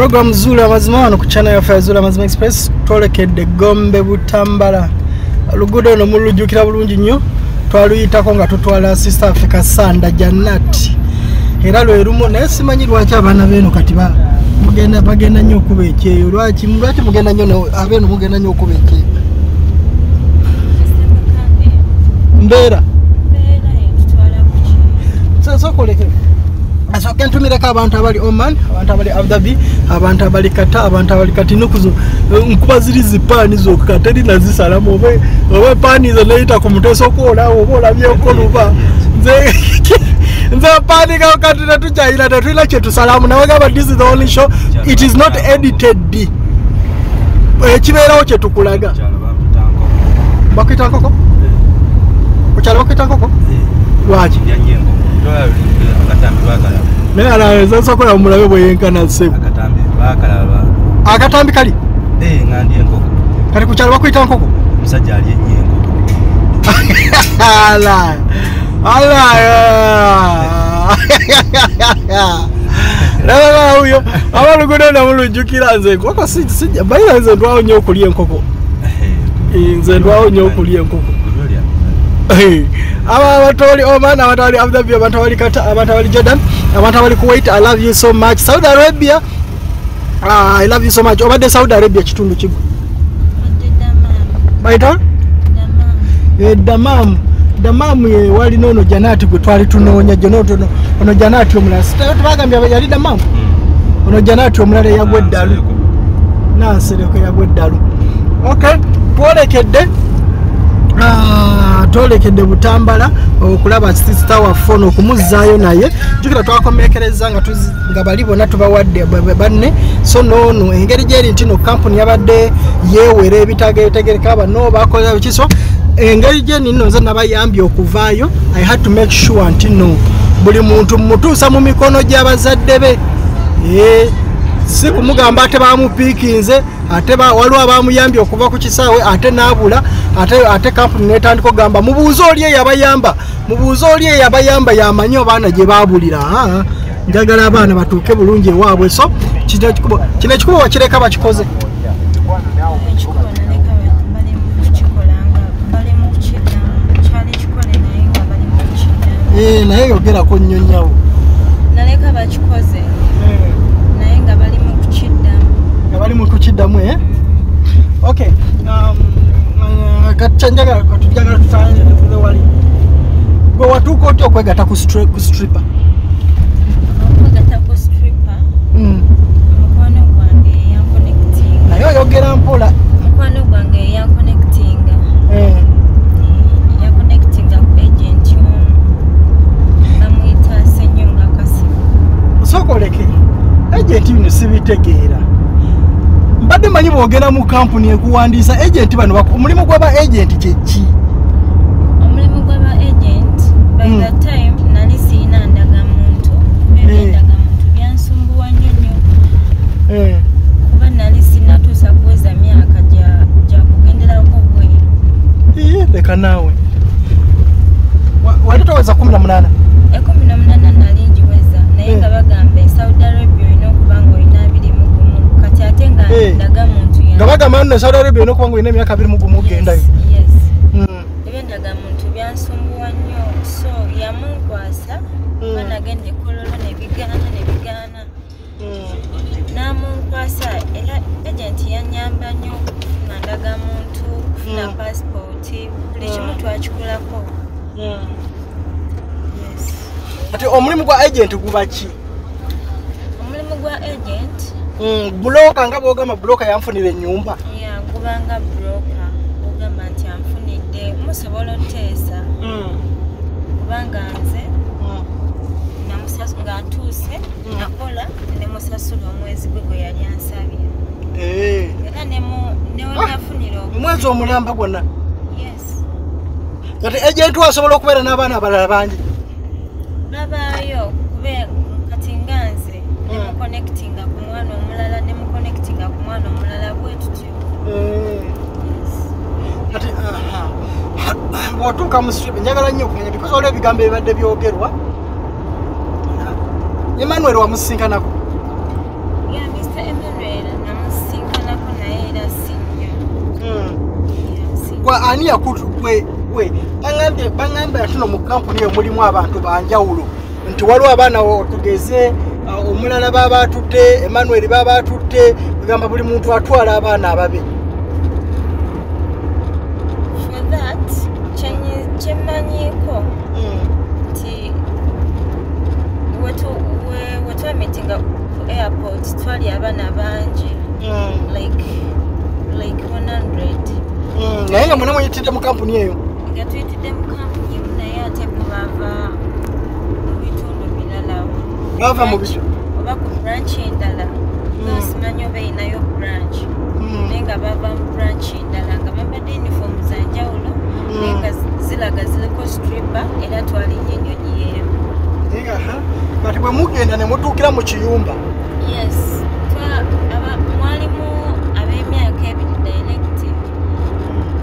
program zuula amazima wano ku channel yaffe yazuula amazima express twolekedde gombe butambala. Oluguudo ono mulujjukira bulungi nnyo twaluyitako nga tutwala sister africa sanda janat era lwe lumu naye simanyi lwaki abaana beeno kati mugenda bagenda nnyo okuba ekyeyo. Lwaki lwaki mugenda nnyo abeeno mugenda nnyo okuba ekyeyo? Mbeera. Sokoleke asooke ntumireko abantu abali oman abantu abali abdabi abantu abali kata abantu abali kati nukuzo nkuba ziri zipaani zokka teri nazisalamu oba oba paani zo neyita ku mutwe sokuolawo oba olabyeko luba nze nze panikao kati tetukyayina tetulina kyetusalamu nawe gamba this is the only show. It is not edited. Ekibeerawo kyetukulaga bakwita nkoko. Kukyalo bakwita nkoko? Lwaki naye alaweza sokola mulabe bweyenkana sebu akatambi kali? Kati kukyalo bakwita nkoko. Omusajja ali enyengo ala ala uyo abalugudo namulujjukira nze enkoko bayira nze ndwawo nnyo okulya enkoko nze ndwawo nnyo okulya enkoko abantu abali oman abantu abali abu dhabi abantu abali kata abantu abali jordan abantu abali kuwait i love you so much. Saudi arabia ah, i love you so much. Obadde saudi arabia kitundu kigo baita? Eh, damamu damamu ye walina ono janati gwe twali tunoonya jonotono ono janati omulala tebagambye yali damamu ono janati omulala eyagwa eddalu nansereko eyagwa eddalu ok twolekedde twolekedde butambala okulaba sisita waffe ono okumuzzaayo naye. Jukira twakomekereza nga bali bonna tubawadde ba- ba- banne. So noono engeri gyeri nti no kampuni yabadde yeewera ebitagetegereka bano bakola biki. So engeri gyeni nno nze nabayambye okuvaayo i had to make sure nti no buli muntu mutuusa mu mikono gy'abazadde be. Eh, si kumugamba ate bamupiikinze ate ba- waliwo abamuyambye okuva ku kisaawe ate naabula ate ate kampuni netandika ogamba mubuuze oli eyo abayamba mubuuze oli eyo abayamba yamanyi obaana gye babulira Ah, njagala abaana batuuke bulungi ewaabwe so kino ekikubo wakireka bakikoze. Eh, naye yogerako nnyo nnyawo. Naleka bakikoze naye nga bali mu kukiddamu nga bali mu kukiddamu eh? ok um, uh, katujagala tutandikire wali. Gwe watuuka otya okwegatta ku stri- ku stripper? Mm. eyankonekitinga naye oyogera mpola. Mukwano gwange eyankonekitinga Eh, yakonekitinga ku agenti omu bamuyita senyonga kasibu sooka oleke. Agenti bino sibitegeera mbadde manyi bwogera mu kampuni ekuwandiisa agenti bano omulimu gw'aba agenti kyeki omulimu gw'aba agent by Mm. the time nali siina ndagamuntu kuba Eh. ebyendagamuntu byansumbuwa nnyo nnyo Eh, kuba nali sinatuusa kuweza myaka gya- gya kugenderako bweru iye, leka naawe Wa- wali toweza kumi na munaana ekumi nomunana nali ngiweza naye Eh. nga bagamba e saudi arabia olina okuba nga olina abiri mu gumu kati ate nga Eh. nga bagamba nno saudi arabia olina okuba nga olina emyaka abiri mu gumu ogendayo Mm. ebyendagamuntu byansumbuwa nnyo so yamunkwasa Mm. ba nagenda ekololo nebigaana nebigaana namunkwasa era agenti yanyamba nnyo okufuna ndagamuntu okufuna Mm. pasipooti buli kimu Mm. twakikolako yes kati omulimu gwa agenti guba ki buloka nga bwogamba buloka yanfunira enyumba ya gubanga broka ogamba nti anfunidde musobola oteesa. Kubanga nze namusasu nga ntuuse Mm. nakola ne musasula omwezi gwe gwe yali ansabye. Eh, era nemu- newe Ah. omwezi omulamba gwonna. Yes. Kati agenti wasobola okubeera n'abaana abalala bangi? Babaayo kati nga nze nemuconnectinga ku mwana omulala nemuconnectinga ku mwana omulala bwe tutyo Eh, Yes. Kati bw'otuuka mu strip njagala nnyo okumanya because waliwo ebigambo ebibadde byogerwa. Emmanuel wamusinkanako. Gwe ani yakutu gwe gwe baŋambye baŋambye ati no mu kampuni eyo mulimu abantu banjawulo nti waliwo abaana tugeze uh, omulala baba atutte emmanuel baba atutte egamba buli muntu atwala abaana ababe For that, kyenyi- kyemmanyiiko nti wetu- we- we twamitinga ku airport twali abaana bangi. Like like 100 Mm, naye nga mwena mweyitidde mu kampuni eyo. Nga tuyitidde mu kampuni emu naye ate mubava mu bitundu birala. Bava mu bisu oba ku branch endala. Nga Mm. simanyi oba erinayo branch. Naye nga bava mu branch endala nga bambadde uniform za njawulo naye nga ziraga ziriko stripa era twalinnye ennyonyi y'emu. Kati bwe mugenda ne mutuukira mu kiyumba yes. Mwalimu ab'emyaka ebiri direct.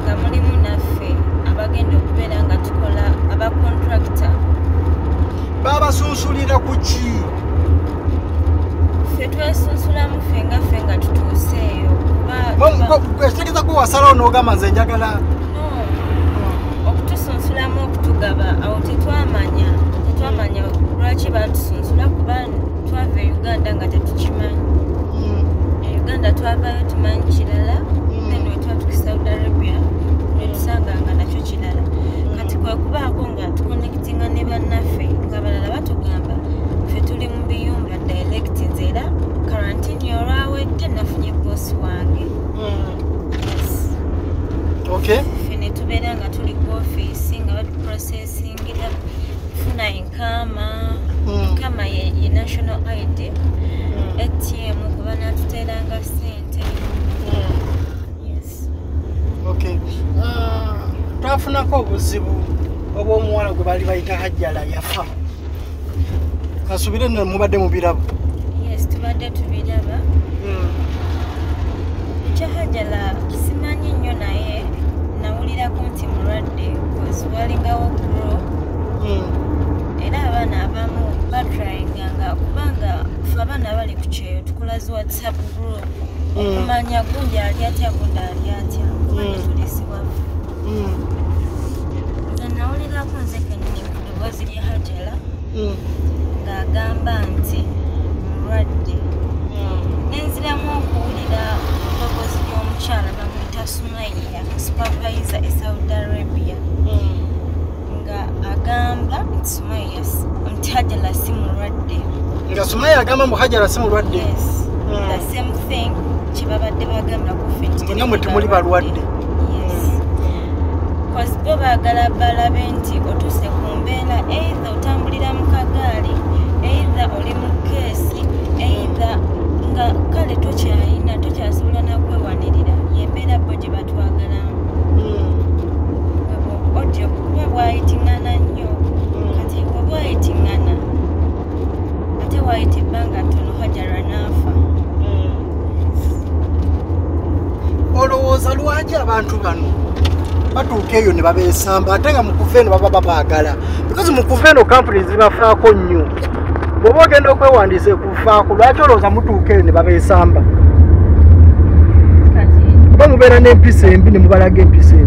Nga mulimu naffe abagenda okubeera nga tukola aba contractor. Babasunsulira ku ki? Ffe twesunsulamu ffe nga ffe nga tutuuseeyo. Kwesigeza gwe wasalawo n'ogamba nze njagala okutusunsulamu okutugaba awo tetwamanya. Tetwamanya lwaki batusunsula kuba twava e uganda nga tetukimanyi. E uganda twavayo tumanyi kirala then wetwatuka e saudi arabia netusanganga nakyo kirala. Kati kwekubaako nga tuconnectinga ne bannaffe nga balala batugamba ffe tuli mu biyumba direct nze era karantini olwawedde nafunye bosi wange yes. okay ffe ne tubeera nga tuli ku ofiisi nga batuprocessingira funa enkama Mm. nkama ye, ye national id atm kuba natuteeranga sente yes Okay. Ah, twafunako obuzibu obw'omuwala bayita hajjala yafa. Kasubire nno mubadde mu birabo. Yes tubadde tubiraba. Ekyahajala simanyi nnyo naye nawulirako nti mulwadde bcause walingawo gro era abaana abamu batrayinganga kubanga fe abaana bali ku kyeyo tukula zi whatsapp group okumanya gundi ali atya gundi ali atya kumanya Mm. tulisibwaffe nze nawulirako nze ku ddoboozi lya hajala ng'agamba nti mulwadde. Nenziramu okuwulira ddoboozi ly'omukyala bamuyita sumaiya supervisor e saudi arabia. Nga agamba nti sumaiya nti hajala si mulwadde. Nga sumaya agamba mu hajjala si mulwadde? The same thing kyebabadde bagamba Mwenna mwe temuli balwadde. yes. Cause bo baagala balabe nti otuuse ku mbeera eitha otambulira mu kagaali eitha oli mu keesi eitha nga kale tokyayina tokyasobola nakwewanirira yembeera bo gye batwagalamu odio kuba bwayitingana nnyo. Kati bwe bwayitingana ate wayita ebbanga ttono hajara n'afa. Olowooza lwaki abantu bano batuuka eyo ne babeesamba ate nga mukuva eno baba babaagala. Because mukuva eno kampuni zibafaako nnyo. Bw'oba ogenda okwewandiisa ekufaako lwaki olowooza mutuuka eyo ne babeesamba? Oba mubeera n'empisa embi ne mubalaga empisa embi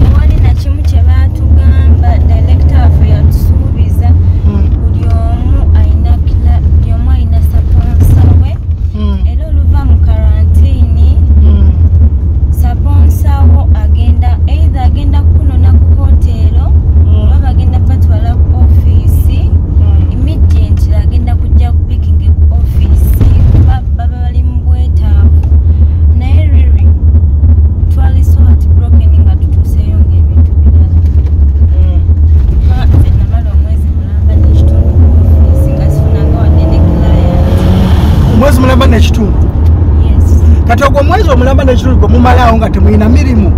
omulamba nekitundu gwe mumalaawo nga temulina mirimu.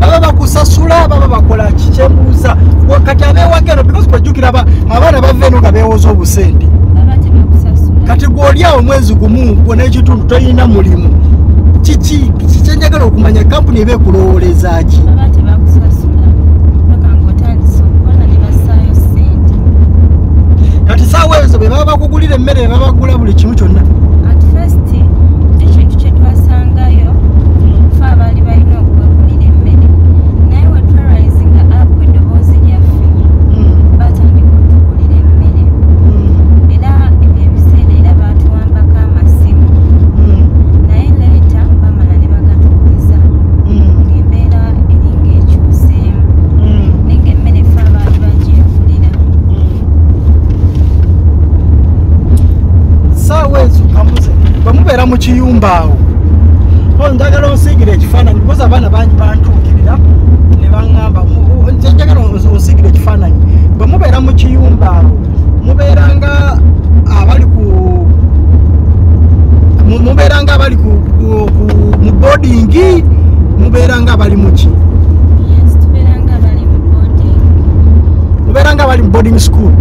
Baba bakusasula baba bakola kikyembuuza kati abewaka eno because kwejjukira aba- abaana bava eno nga beewoza obusente. Kati gwoli awo omwezi gumu gwe n'ekitundu toyina mulimu. Kiki kikyenjagala okumanya? Kampuni eba ekulowoleza ki? Kati saawa ezo be baba bakugulira emmere baba bagula buli kimu kyonna at first ekintu kye twasangayo fe abaali balina okwegulira emmere naye we twarisinga up eddoboozi lyaffe batandika otugulira emmere era ebyo ebiseera era baatuwambako amasimu naye leeta bamala ne bagatuuliza ng'embeera eringa ekyuseemu naye ng'emmere fe abaali bagyegulira saawa ezo kamuze bwe mubeera mu kiyumba awo. Njagala onsiigira ekifaananyi koza abaana bangi bantuukirira ne baŋŋamba njagala ons- onsiigira ekifaananyi. Bwe mubeera mu kiyumba awo mubeeranga abali ku mu- mubeeranga abali mu boardingi mubeeranga abali muki mubeeranga abali mu boarding school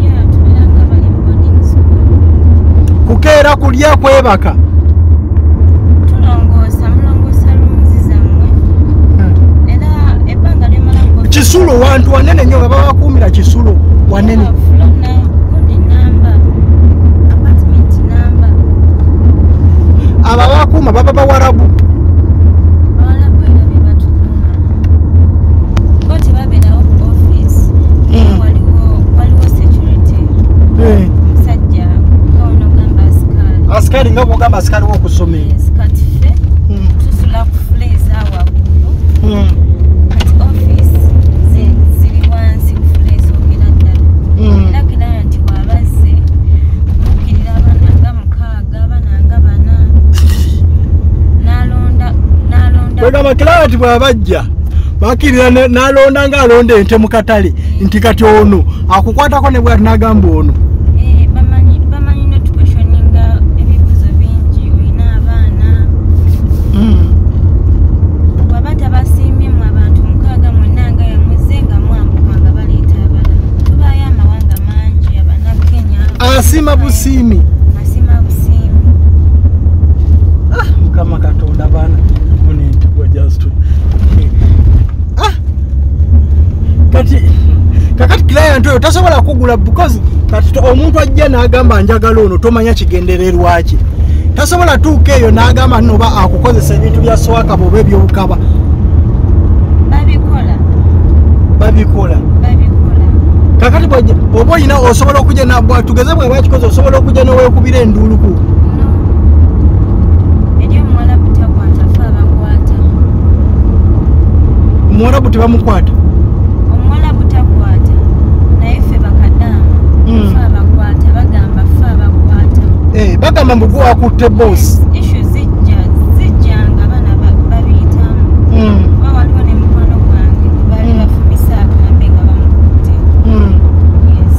yeah tubeeranga bali mu boarding school kukeera kulya kwebaka tulongoosa mulongoosa rooms zammwe era ebbanga lyomala ngo- kisulo wantu wanene nnyo baba bakuumira kisulo wanene. Abo abakuuma baba bawarabu. Abawalabu era be batukuuma. Bo tebabeerawo ku office. Mm. Waliwo- waliwo security. Eh, Omusajja nga onogamba asikaali. Asikali nga bwogamba asikali wokusomero Yes, kati ffe tusula ku fulays awaggulu kati office zi- ziri wansi ku fulays ogera ddala. Era kiraba nti bw'abazze mukkirira abaana nga mukaaga abaana nga bana. N'alonda n'alonda. Kwegamba kilaati bwabajja bakirira n'alonda ng'alonda ente mu katale nti kati ono akukwatako ne bwati n'agamba ono Eh, bamanyi bamanyi notukweshoninga ebibuzo bingi olina abaana Mm, bw'aba tabasiimyemu abantu mukaaga mwenna nga yamuze nga mwambuka nga baleeta abalala tubaayo amawanga mangi abanakenya asiima busiimi busiimu Ah, mukama katonda baana munentibwa just Ah, kati kakati client oyo tasobola kugula because kati omuntu ajja n'agamba njagala ono tomanya kigendererwa ki tasobola tuuka eyo n'agamba noba akukozesa ebintu bya swakaba oba ebyobukaba. Babikola. Babikola kakati oba oyina osobola okujja tugeze bwe bakikoze osobola okujja newekubira enduluku no. Eri omuwala butakwata fe abakwata. Omuwarabu tebamukwata? Mm. abakwata Eh, bagamba mbu gwe wakutte bosi ishu zijja zijja nga baana ba- babiyitamu Mm, oba waliwo ne mukwano gwange baali Mm. bafumisa akambe nga bamukutte mm. yes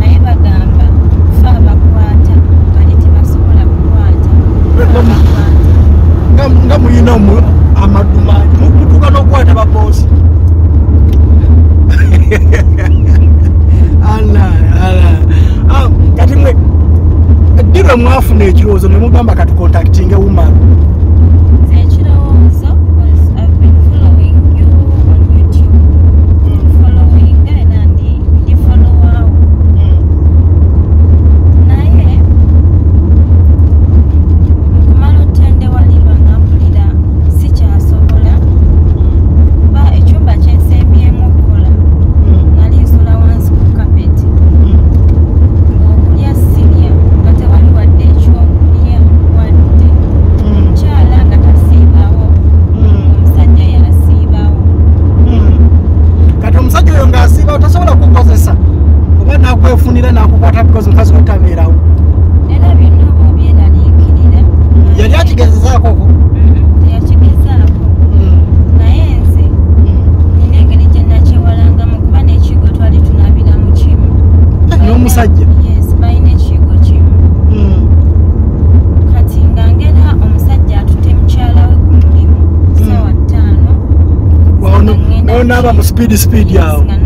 naye bagamba fe abakwata bali tebasobola kukwata Fe Nga mu- abakwata Nga- nga mulina omu- amaduma mu- mutuuka ala Ah, kati mwe lwe mwafuna ekirowoozo ne mugamba kati contacting woman wanaba mu speed y'all.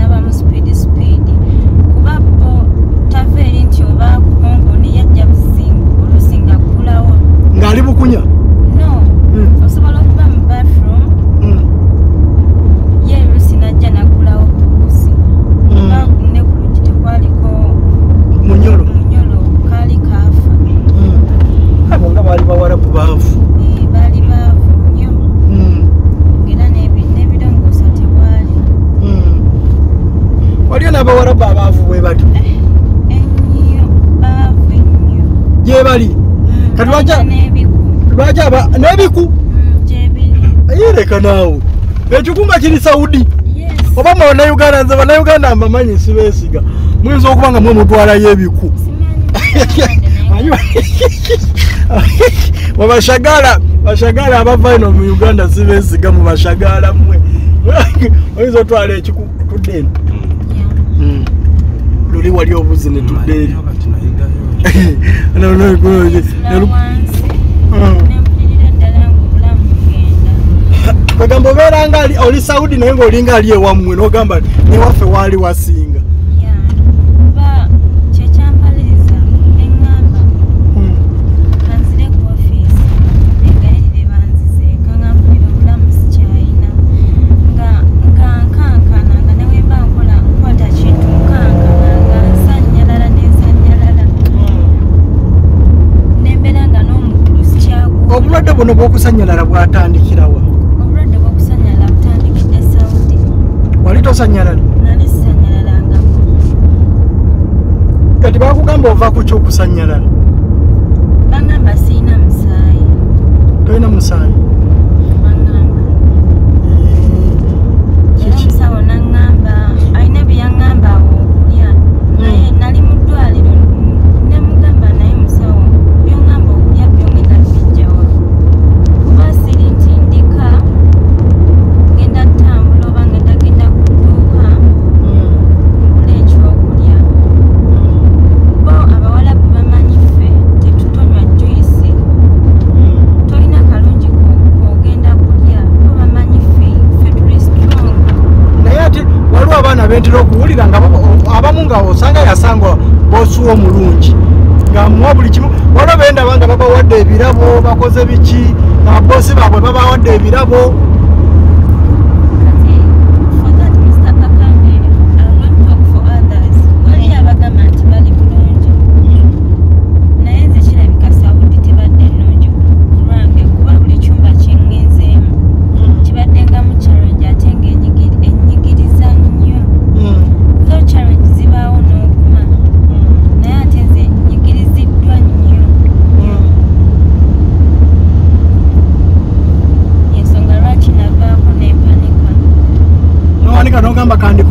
bakajaba n'ebiku yereka naawe ekikunga kiri saudi oba mwe bannayuganda nze bannayuganda mbamanyi sibeesiga muyinza okuba nga mwe mutwalayo ebiku mubashagala bashagala abava ino mu uganda sibeesiga mubashagala mmwe oyinza otwala ekiku tudde eno luli wali obuzi ne tudde eri kagamba obeera nga oli saudi naye ngaolinga ali ewammwe n'ogamba newaffe waali wasinga. Hmm. Hmm. Obulwadde buno bw'okusanyalala bwatandikirawa wali tosanyalala kati bakugamba ovaako ki okusanyalala? Tolina musaayi? bakoze biki? Abakozi baabwe babawadde ebirabo.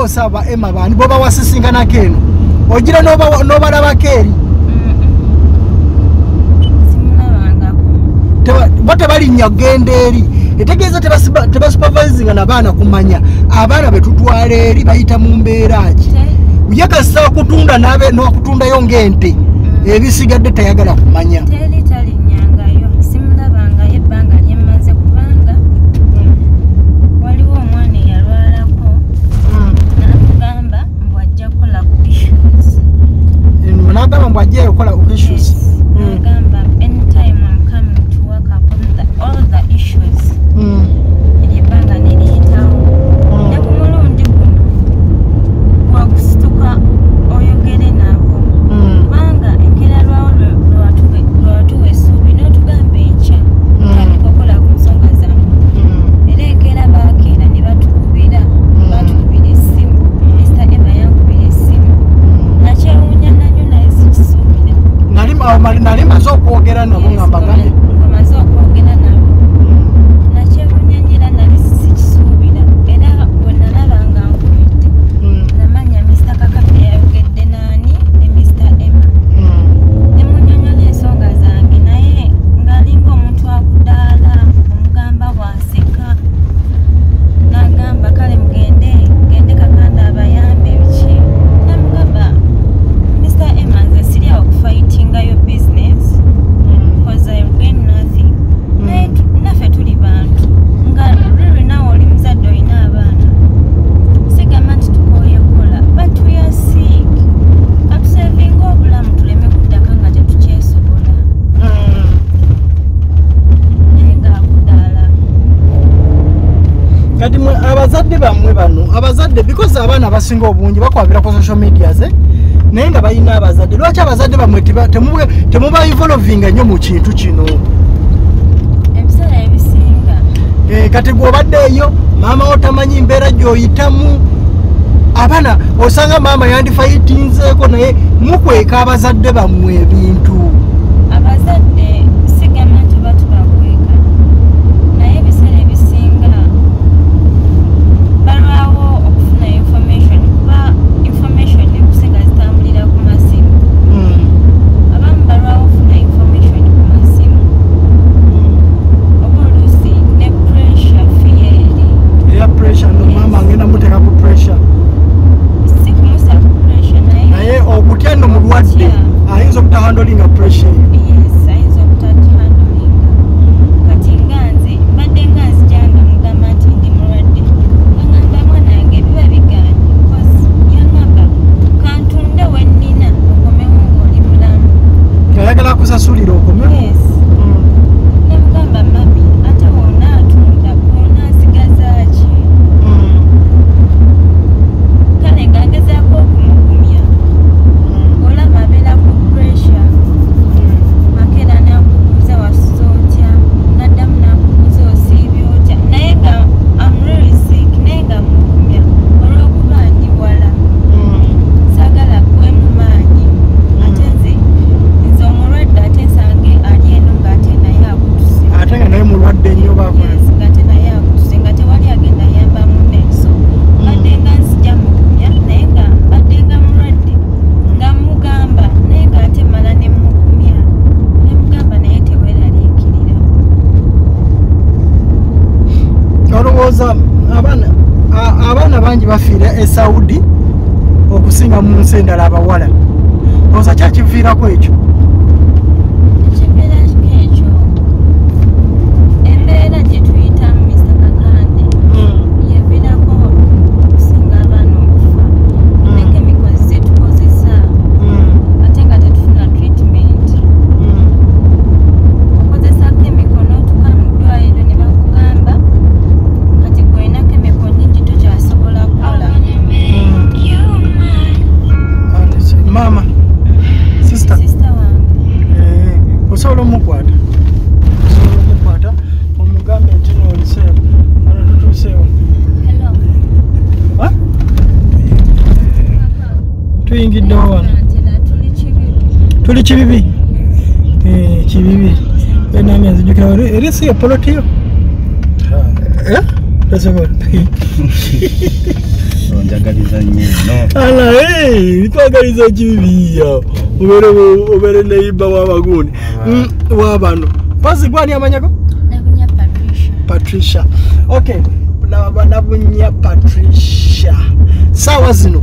osaba emabaani boba wasisinkanako eno ogira n'obalabako eri bo tebalinnya kgenda eri. Etegeeza tebasupervisinga nabaana kumanya abaana betutwala eri bayita mu mbeera ki? Ye kasita akutunda nakutundayo ng'ente ebisigadde tayagala kumanya. ata mambo agiye kokola urishus abasinga obungi bakwabira ku social media ze eh? naye nga balina abazadde. Lwaki abazadde bamwe temuba involvinga nnyo mu kintu kino? Ebiseera ebisinga. Eh, kati gweobadde eyo maama wo tamanyi mbeera gyoyitamu. Abaana osanga maama yandifayitinzeeko naye mukweka abazadde bammwe ebintu. tuyingidde wano. Tuli kibibi? Eh, kibibi. Enani nzijukira eri si epolotiyo eh? tasobola twagaliza kibibiya obeere neyibba w'abagundi mm, wabano pazi gwani amanyako? Patricia. Okay. Nabunya patricia. Sawa zino.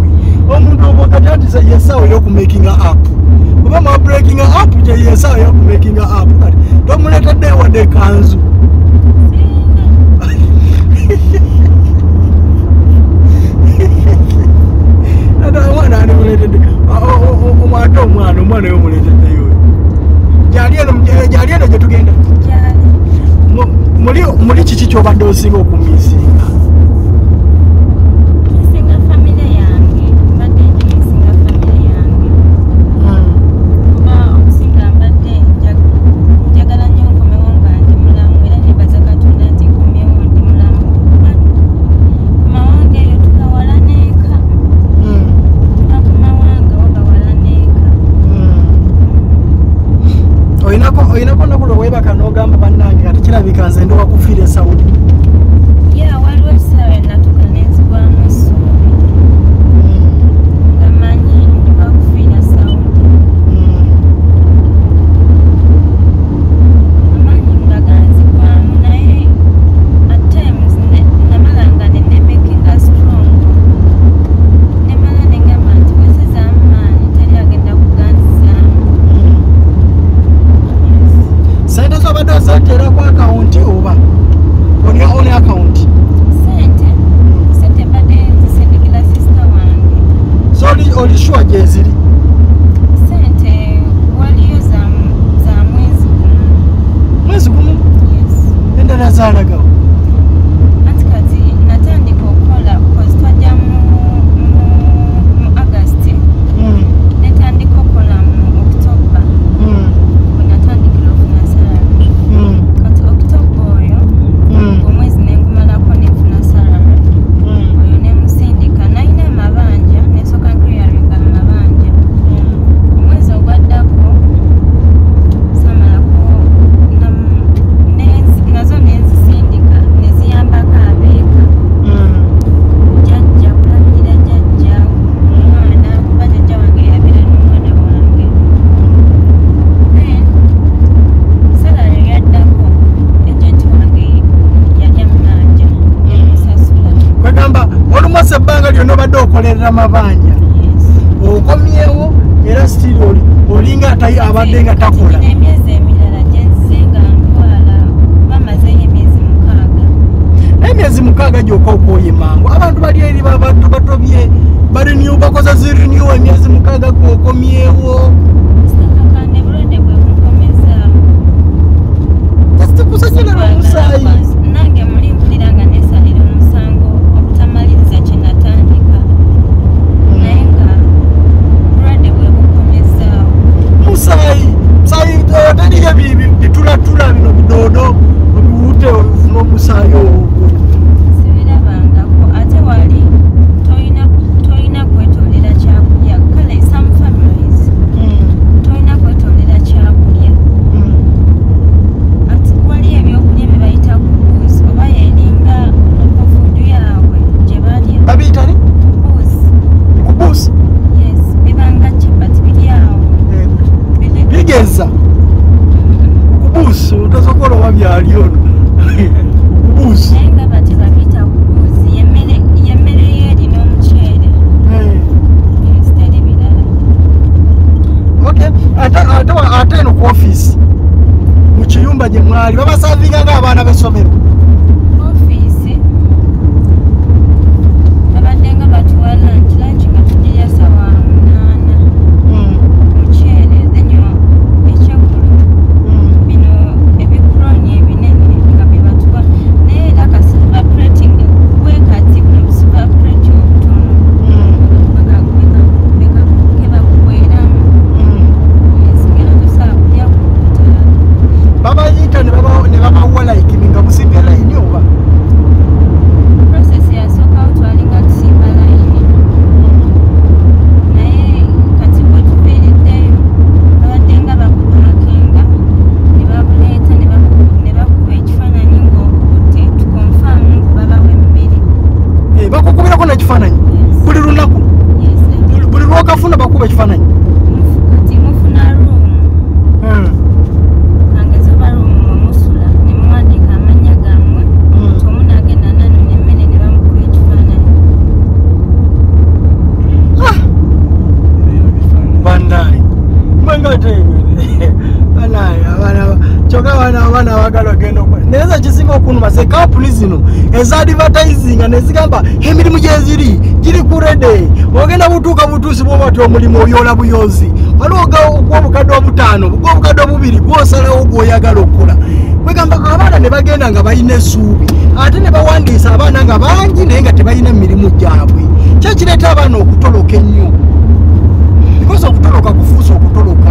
omuntu obwokatya nti yesawo eyokumakinga app. Oba mwaburekinga app gye yesawo eyokumakinga app kati. Tomuletedde wadde kanzu. Omwana animuletedde ate omwana omwana yomuleteddeyo gyali eno gyetugenda muli kiki kyobadde osinga okumisinga kirabika nze ndi wakufiira esawudi byali ono buusi ate eno ku offisi mu kiyumba gye mwali. Babasavinganga abaana b'essomero. nezadivatizinga nezigamba emirimu gyeziri giri kurede ogenda butuuka butuusi bwobati omulimu obyola buyozi waliwo gwobukadde obutaano gwobukadde obubiri gwosalawo gwoyagala okukola kwegamba abaana ne bagenda nga balina essuubi ate ne bawandiisa abaana nga bangi naye nga tebalina mirimu gyabwe. Kyekireeta abaana okutoloka ennyo? Because okutoloka kufuusa okutoloka.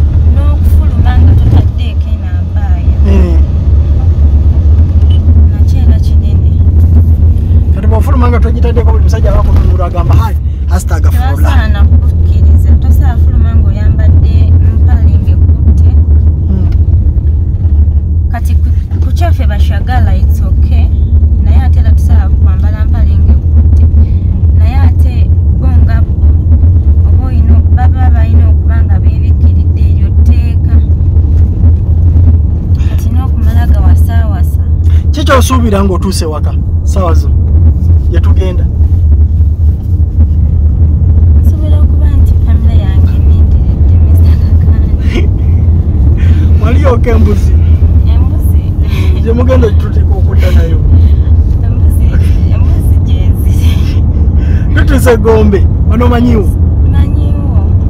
ofuluma nga togitaddeko buli musajja abakunungula agamba hai asitagafuula hmm. kati kukyaffe bashagala its okay. Naye ate era tusobola kwambala mpale ngaekutte naye ate bo nga baba balina okuba nga beebikkiridde eryo tteeka. Kati n'okumala gawasaawasa ki kyosuubira ng'otuuse waka saawa zo yetugenda waliyoka embuzi? Gyemugenda gituteeka okudda nayo. Tutuse gombe wano manyiwo?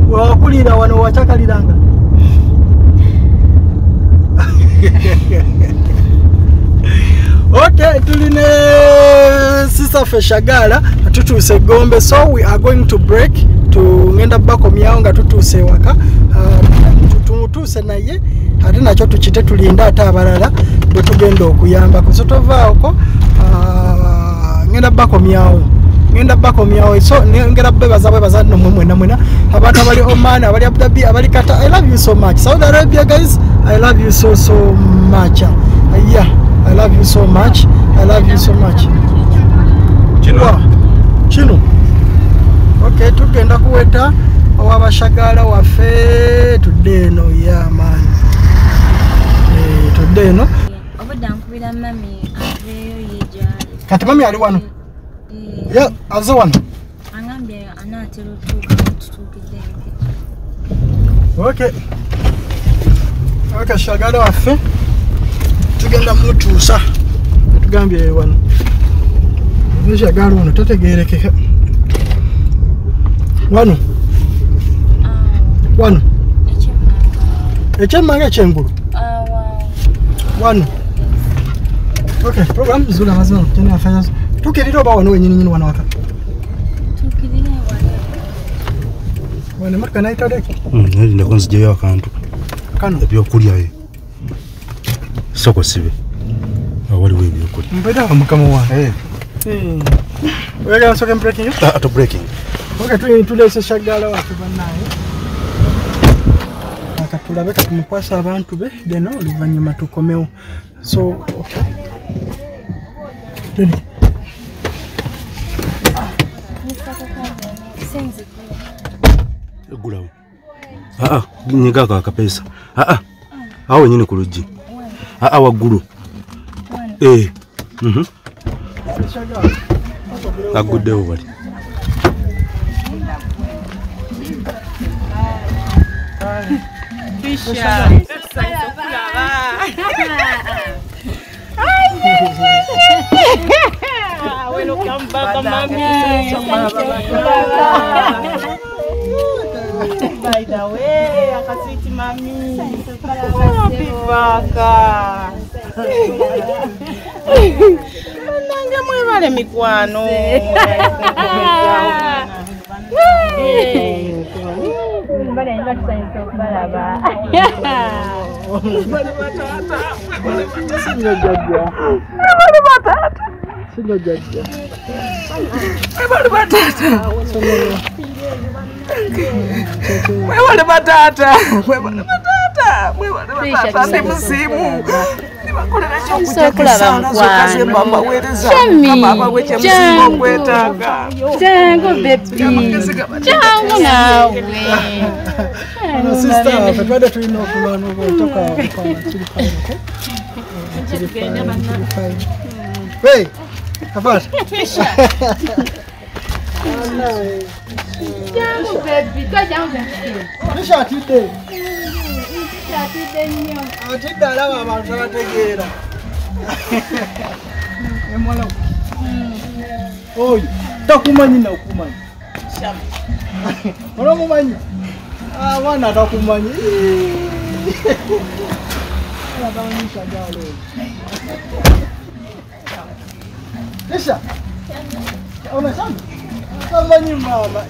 Wewakulira wano wacyakaliranga okay tuline sisaffe shagala tutuuse gombe so we are going to break tugenda bakomyawo nga tutuuse ewaka. Uh, tumutuuse naye ate nakyo tukite tulinde ate abalala bwe tugenda okuyambako. So tovaako uh, ngenda bakomyawo ngenda bakomyawo so ngenda bebaza bwebaza nomwe mwena mwena. Abantu abali oman abali abudabi abali kata i love you so much. Saudi arabia guys i love you so so much. Yeah i love you so much. I love you so much. Wa, kino ok tugenda kuweta owabashagala waffe. Tudde eno yamaani tudde eno. Obudde nkubira mami aveeyo yejali kati mami ali wano? Ya aze wano. Angambye anaatera otuuka tutuukidde ok ok shagala waffe tugenda mutuusa. Tugambye wano nekyagala ono wano? Tategerekeka wano? Wano ekyemmanga ekyengulu? Wano? Ok program zula mazima kyenafanya tukirira oba wano wenyininyini wano waka? Wano. Emotoka nayitadeki nalindako nzijayo akantu. Kano? Ebyokulya soko sibe. Awaliwo ebyokulya. Mpetawo mukama wange. Oyagala nsoke mbreaking ato breaking. Tulese shagala waffe bannaye. Aka tulabe katumukwasa abantu be deno oluvanyuma tukomewo. So egulawo aa nyigako akapesa aa awo wenyini ku luggi aa waggulu wano ee mhm. Shagala. aguddewo bali By the way, akaswiti mami. Bivaka. Nange mwebale mikwano. Singa jjajja. Singa jjajja. Mwebale batata. Mwebale batata. Mwebale batata. Ndi kaze mukwano. mama wereza. Shami, Kama abawe kye musimu jangu. okwetaaga. jangu bebi jangu naawe sister waffe twadde tulina okulwana obwetoka kiri fine? Kiri fine, kiri fine. Nisha tide. Nisha tide nyo. Atinda lawa mantara tegera. Emola. Oy, takumanyi na kumanyi. Sham. Ono mumanyi. Ah wana takumanyi. Ala ba nisha jalo. Nisha. Ona shamba. Tisha. Umesema? Tamanyi mama.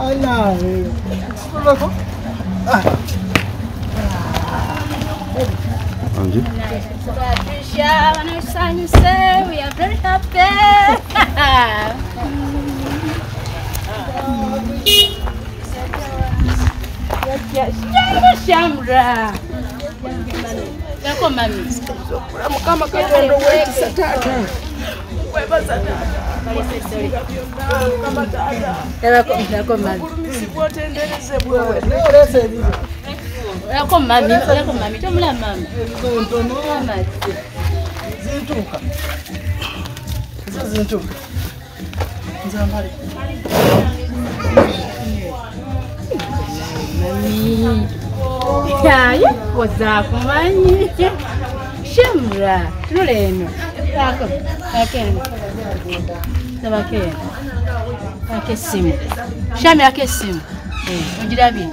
Ana wewe. Unako? Ah. anje Patricia, wanasanyuse, we are very happy. Jangu shamra. Yako mami. Mukama Katonda owekisa taata. Webaza taata. Mukama taata. Yako yako mami. Gulumisibwa otenderezebwe wewe. Olese ebyo. Yako mami, yako mami, tomula mami. Ntono Mama. zintuuka. Zo zintuuka. Nzambale. Mami. Yaye, koza kumanyi. Shamra, tuleno. Yako, yako. ndabako eno. Ako essimu. Shami ako essimu. Eh, ogirabye.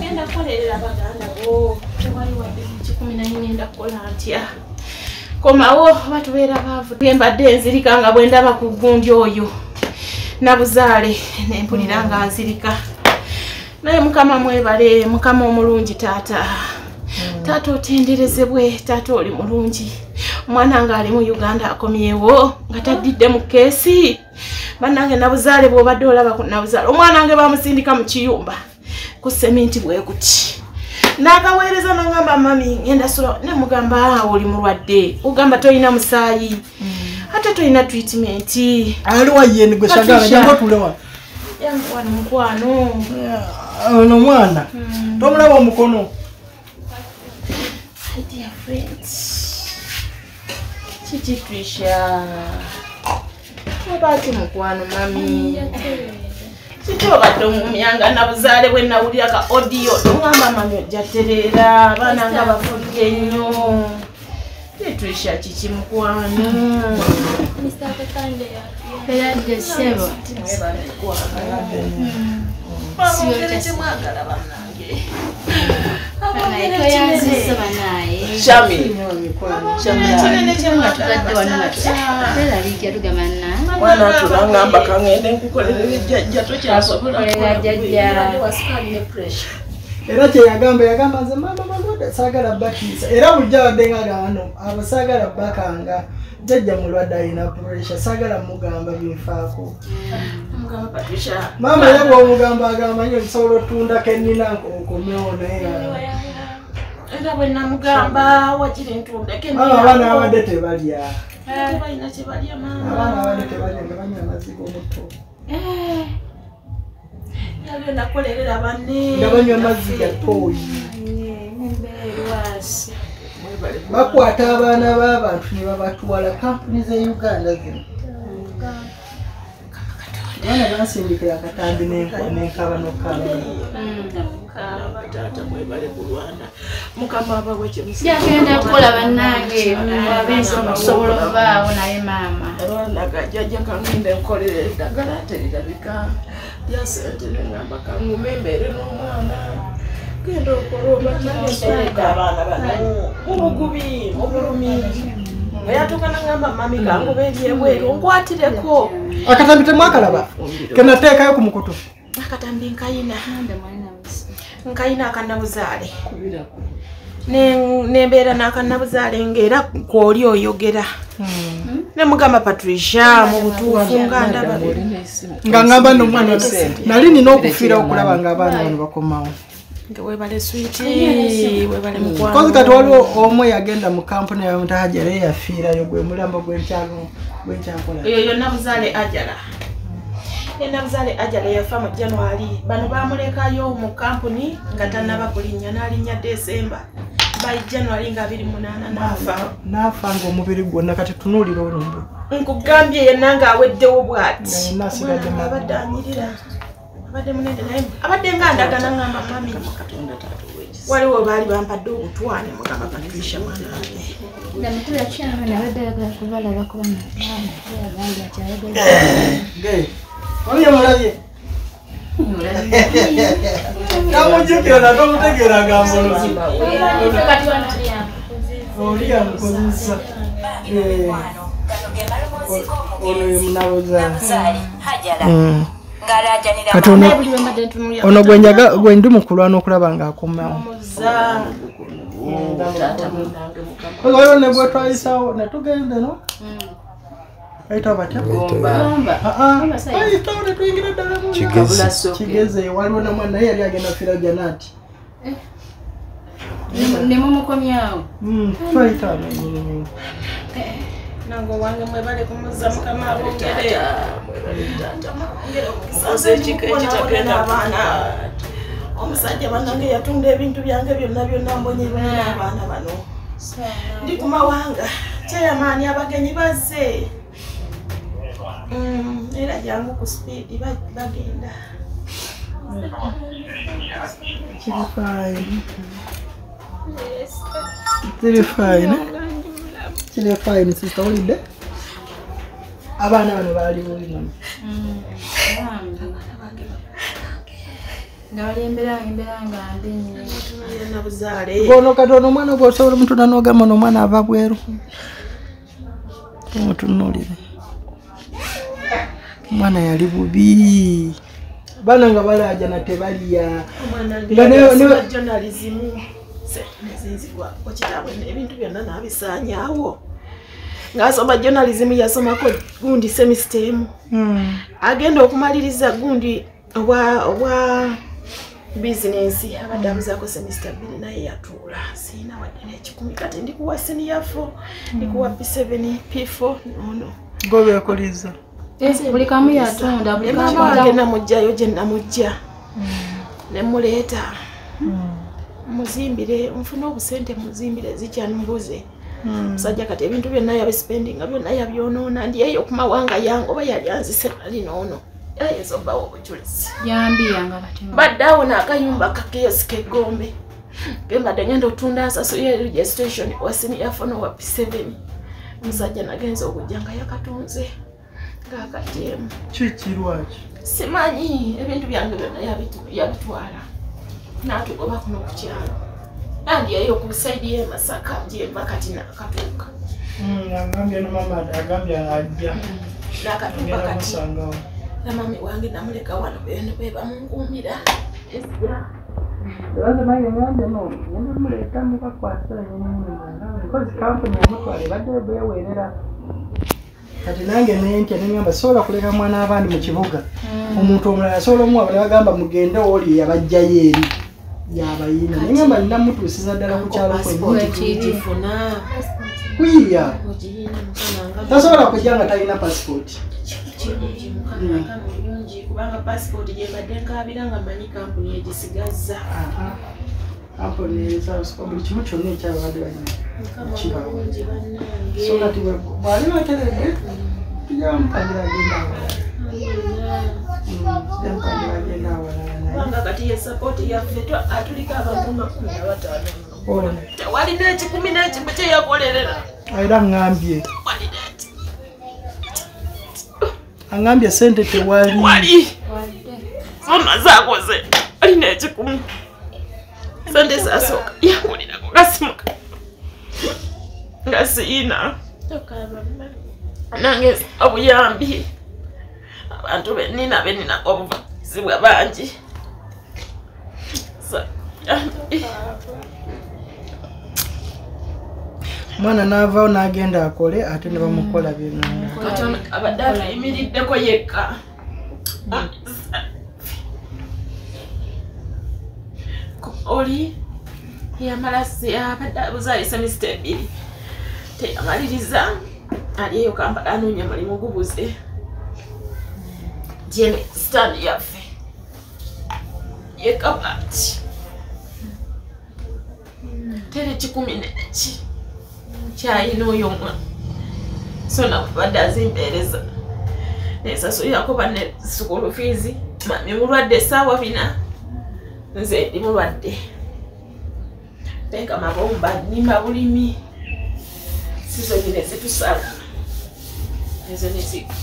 Genda kukolerera baganda bo. Tewali wadde kikumi naye ngenda kukola ntya? Komawo batubeera baavu. Embadde enzirika nga bwe ndaba ku gundi oyo. Nabuzaale nempulira nga nzirika naye mukama mwebale mukama omulungi taata. Taata otenderezebwe taata oli mulungi. Omwana nga ali mu uganda akomyewo nga taddidde mu keesi bannange nabuzaale bwobadde olaba ku nabuzaale omwana wange bamusindika mu kiyumba ku seminti bwe kuti nakaweereza nagamba mami ngenda sula nemugamba "Ah, oli mulwadde. Ogamba tolina musaayi. Ate tolina treatment. Aliwa yeni gwe shagala Patricia. jangu tulewa yange wano mukwano ono mwana. Tomulaba omukono. My dear friends. Kiki trisha obaati mukwano mami. Kiki obadde omumyanga nabuzaale bwe nawulira ka odiyo tongamba mami ojatereera abaana nga bafudde nnyo Ye trisha kiki mukwano. Eradde ssebo temwagala bannange mwana tunangamba kangende nkukolerera ejjajja tokyasobola. Era kyeyagamba yagamba nze mama malwadde saagala bakiisa era bulijjo abadde nga gano abo saagala bakanga jjajja mulwadde alina puresha saagala mugamba binfaako maama era bwomugamba agamba nyo nsobola otundako ennina okomewo naye era bwe namugamba wakiri ntundeke maama abaana babadde tebalya. Abaana maama. Babadde tebalya nga banywa amazzi g'omutto nakolerera banne. Nga banywa amazzi ga tooyi bakwata abaana b'abantu ne babatwala kampuni ze uganda zino. Abaana bansindikira akatambi n'enkaba kyemusi kyagenda kukola bannange abensi okusobola okubaawo naye maama. Gajjajja kangenda enkolera eddagala terirabika lyasentere ngamba kangume embeere n'omwana genda okola obakimusoeka abaana bano mubugubi mubulumi eyatuuka nagamba mami kanguba eryebweru nkwatireko akatambi temwakalaba kenateekayo ku mukutu akatambi nkayina nkayina akanabuzaale nembeera n'akanabuzaale ngaera kwoli oyogera. Nemugamba patricia mu butuufu nga ndaba nga ngamba nomwana nali nina okufiira okulaba nga abaana bano bakomawo kozi mukwano. Kati waliwo omu yagenda mu kampuni yamutahajara ye yafiirayo gwe mulambo gwenkyakola eyo yonna buzaale ajala enabuzaale ajala yafa mu january. Bano bamulekayo mu kampuni nga tanaba kulinnya n'alinnya desemba by january nga 28 naafa naafa nga omubiri gwonna kati tunuulira olumbu nkugambye yenna ng'aweddewo bw'ati. Abadde anyirira. Abadde munene naye abadde nga ndagana ngamba mami waliwo baali bampadde obutwane mugamba patricia mwana wange namukula kyama nabadde ayagala kubalaba kubana agambye ati ayagala oyo mulabye kamujjukira natomutegeera gambuluzi oli yamukozesa ono ye munabuzaala kati ono gwe ndi mukulwana okulaba ng'akomawo waliwo ne bwetwayisawo netugende no ayitawo batya? Ayitawo netuyingira ddala kigeze waliwo namwana naye yali agenda fira janati nemumukomyawo twayitawo nange owange mwebale kumuza mukama abongere mukoze ekika ekitagenda abaana omusajja bannange yatunda ebintu byange byonna byonna mbonyebonera abaana bano. Ndi ku mawanga kyeyamaani abagenyi bazze era jangu ku sipiidi ba- bagenda kiri fine kiri fine kiri fine sista olidde abaana bano baali bubi mama nga bali embeera embeera nga mbi nnyo tumalira buzaale gono katono omwana gwosobola omutuna nogamba nomwana ava bweru omutunulire omwana yali bubi. Baana nga balajana tebalya. Omwana Nga ne- ne- ngeasiba jonalizimu nezinzibwako kitabwe ebintu byonna nabisanyawo ngaasoma jonalizimu yasomako gundi semisitemu agenda okumaliriza gundi obwa bizinensi abadde abuzaako semisita bbiri naye yatuula. Siina wadde nekikumi. Kati ndikuwa seniyafo ndikuwa p7 p4 nono gobekuliza buli kamu yatunda buli ne maama wange namugjayo gye namugja nemuleeta muzimbire nfune obusente muzimbire zikyanmbuze musajja kati ebintu byonna yabisipendinga byonna yabyonoona ndyeyo ku mawanga yange oba yali anzise nali noono. Ayinza obbawo obujulizi. Badde awo naakayumba kakeyosika egombe. Gembadde ngenda otunda nsaso ye registration wasiniyafona wa p7 omusajja nagenza okujja nga yakatunze ngaakatyemu kikirwaki simanyi ebintu byange byonna yabitwala natugoba kuno ku kyalo nandyeyo ku saidi y'emasaka gyemba kati nakatuuka agambye nomama agambye ajja nakatuuka kati namami wange namuleka wano beno bebamunkuumira kati nange nentya neŋamba sobola kuleka mwana abandi mu kibuga. Omuntu omulala asobola omuwa nebagamba mugende oli yabajjayo eri yabayina. Neŋamba nina mutuusiza ddala ku kyalo kwiya. Mukananga tasobola kujja nga talina pasipooti mulungi kubanga pasipooti gyembadde nkabira nga manyi kampuni egisigaza buli kimu kyonna ekyabadde balina mukama Kibawo. mulungi bannange so kati bwe- bwali bateredde tujja bamutangira agenda awalala Mm, tujja mutangira agenda awalala naye kubanga kati ye sapooti yaffe twa- atuliko abantu makumi na bataano ono tewalina ekikumi n'ekimu kyeyakolerera era aŋŋambye walina eki aŋŋambye sente tewali wali. Zonna zakoze alina ekikumi sente zasooka yakulirako kasimuka nga siina nange obuyambi abantu benina benina obuvanyizibwa bangi So, yambi. omwana n'avaawo n'agenda akole ate ne bamukola byenanda katono abadde atuyimiriddeko yekka oli yamala abadde abuzaalisa misita ebiri teyamaliriza alieyo kampala anoonya mulimu gubuze. Jene sitaani yaffe. Yekka bwati tere kikumi neki kyayina oyo omwana so nakubadde azimpeereza. Nensasulirako banne sukulu fiizi mami mulwadde esaawa bina nze ndi mulwadde. Tenka mabomba nnima bulimi. Sizo nyine zitusala ezo nezigga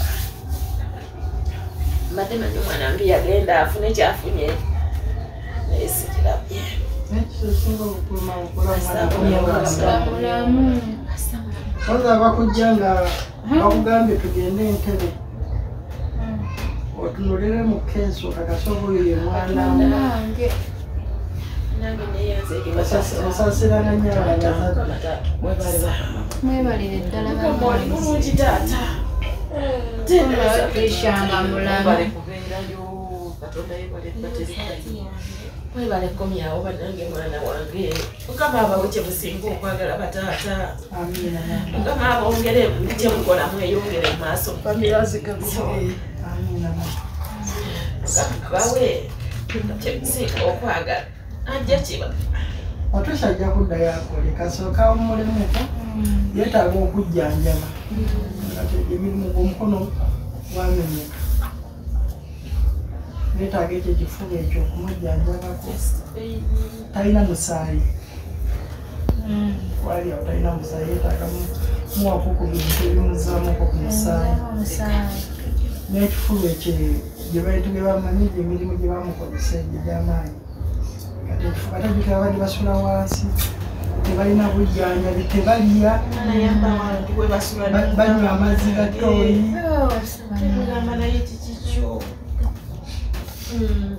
mbadde manyi omwana mbi yagenda afune kyafunye. Naye sikirabye oza bakujja nga bakugambye tugende entebe otunulire mu keesi okakasoba oyo ye mwana. Osasiranga nnyo abazadde mwebalire ddala oli bulungi taata. Twishanga mulamu. Webale komyawo banange mwana wange. Mukama abawe kyebusinga okwagala bataata mukama abongere kyemukola mweyongere mu maaso bawe kyebusinga okwagala ajja kiba otusha ajja kuddayo akole kasooka omulimuko yeetaaga okujjanjaba. Emirimu gwomukono gwamenyeka. Yeetaaga ekyo ekifuba ekyo okumujjanjabako. Talina musaayi. Wali awo talina musaayi yeetaaga mu- muwako ku bintu ebimuzaamuko ku musaayi n'ekifulu ekyo gye baitu ge bamanyi emirimu gye bamukozesa egyo egy'amaanyi kati ekifulu katajjukira badde basula wansi tebalina bujjanjabi tebalya. Banywa amazzi ga tooli mugamba naye kikikyo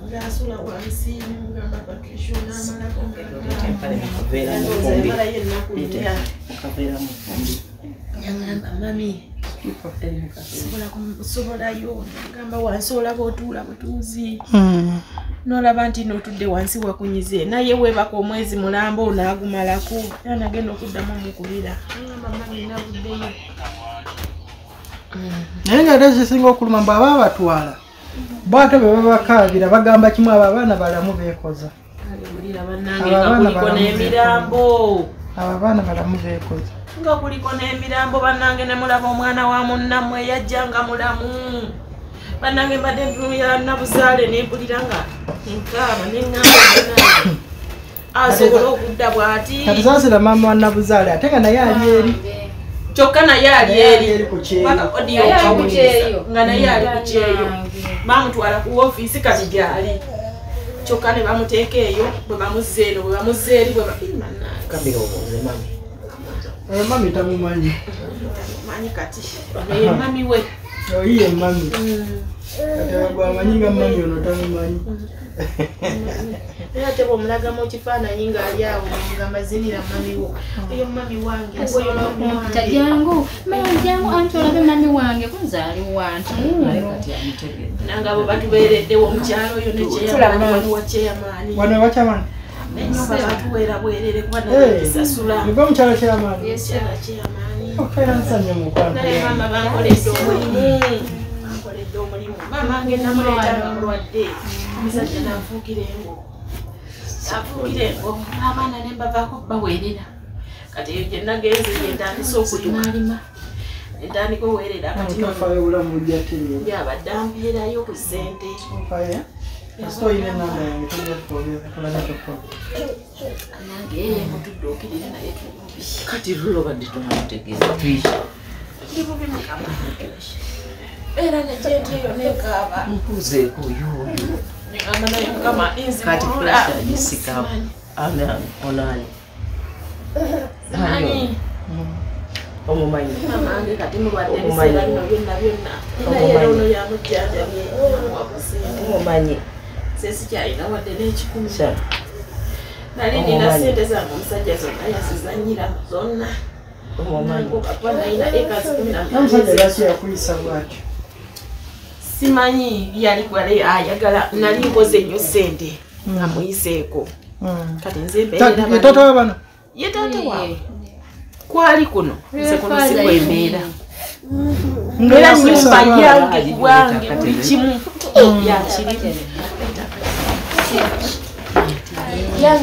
ngaasula wansi nemugamba pakisho namalako ngembalayo ennaku nnya. Ngamba, mami sobola kusobolayo gamba wansi olaba otuula butuuzi. Nolaba nti notudde wansi wakunyize naye webaka omwezi mulamba onaagumalako era nagenda okuddamu omukubira nabuddeyo naye nga ate zisinga okuluma bw'aba abatwala bwate bwe babakaabira bagamba kimu abo abaana balamu beekoza. Abo abaana balamu beekoza nga kuliko n'emirambo bannange ne mulaba omwana wa munnammwe eyajja nga mulamu. Bannange mbadde ntunula nabuzaale nempulira nga enkaaba neŋŋamba asobola okudda bw'ati. Kati saasira maama wa nabuzaale ate nga naye ali eri. Kyokka naye ali eri. eri ku kyeyo. Paka odiyo Naye ali ku okawuliriza kyeyo. nga naye ali ku kyeyo. Bamutwala ku woofiisi kati gyali. Kyokka ne bamuteeka eyo bwe bamuzza eno bwe bamuzza eri bwe ba- Ih, oyo mami tamumanyi manyi kati. Eh, mami we. Oyiye mami. Kati gwamanyi nga mami ono tamumanyi era ate bwomulaga mu kifaananyi ng'ali awo mugamba zinira mami wo. Eyo mami wange asobola okumukuta jangu Mami. jangu anti olabe mami wange kunzaali wantu. Nanga abo batubeereddewo omukyalo oyo nekyeyamaani waliwo kyeyamaani wano wakyamani nenyumba batuweera bwerere kuba nagisasula nibwo mukyalo kyamaani kyala kyeyamaani okaera nsanye mukwano naye maama bankoledde omulimu. Bankoledde omulimu. Maama ngenda muleeta nga mulwadde. Omusajja nanfuukira engo. Afuukira engo. Abaana ne mbavaako baweerera kati eyo gye nagenze yentandisa okuyuma. Entandika oweerera kati tofayo obulamu bujja teyo byabadde ampeerayo ku ssente. Ofayo kasita oyina enamba yange tolaga kyokkola nange yeye mutudduukirire naye tulubi kati lulo badde tonamutegeeza tuyita ndi bubi mukama era nejente eyo nekaaba mpuzeeko yoyo negamba naye mukama kati nzimulula flasha agisikamu onaani ani omumanyi mamange kati mulwadde Omumanyi. Ebiseera bino byonna byonna naye era ono yamujjanjabye wakusente omumanyi se sikyalina wadde n'ekikumi nali nina sente zange omusajja zonna yazizanyira zonna simanyi yali gwale ayagala nali nkoze nnyo sente nga muyiseeko. Kati nze mbeerera bano? Ye taata waawe kwali kuno? Nze kuno si kwembeera era nyumba yange wange buli kimu. Yakirimu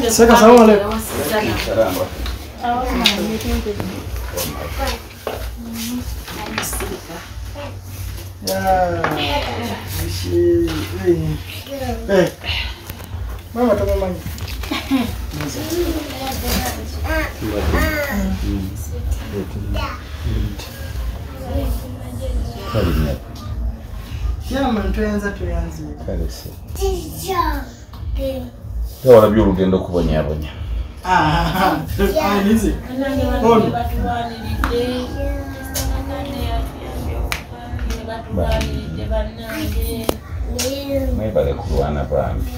Sasa salamu alaykum. Yaani, Mama toma maji. Karibu. Kama tuanze tuanze. Karibu ate olabye olugendo okubonyabonya mwebale kulwana bambi.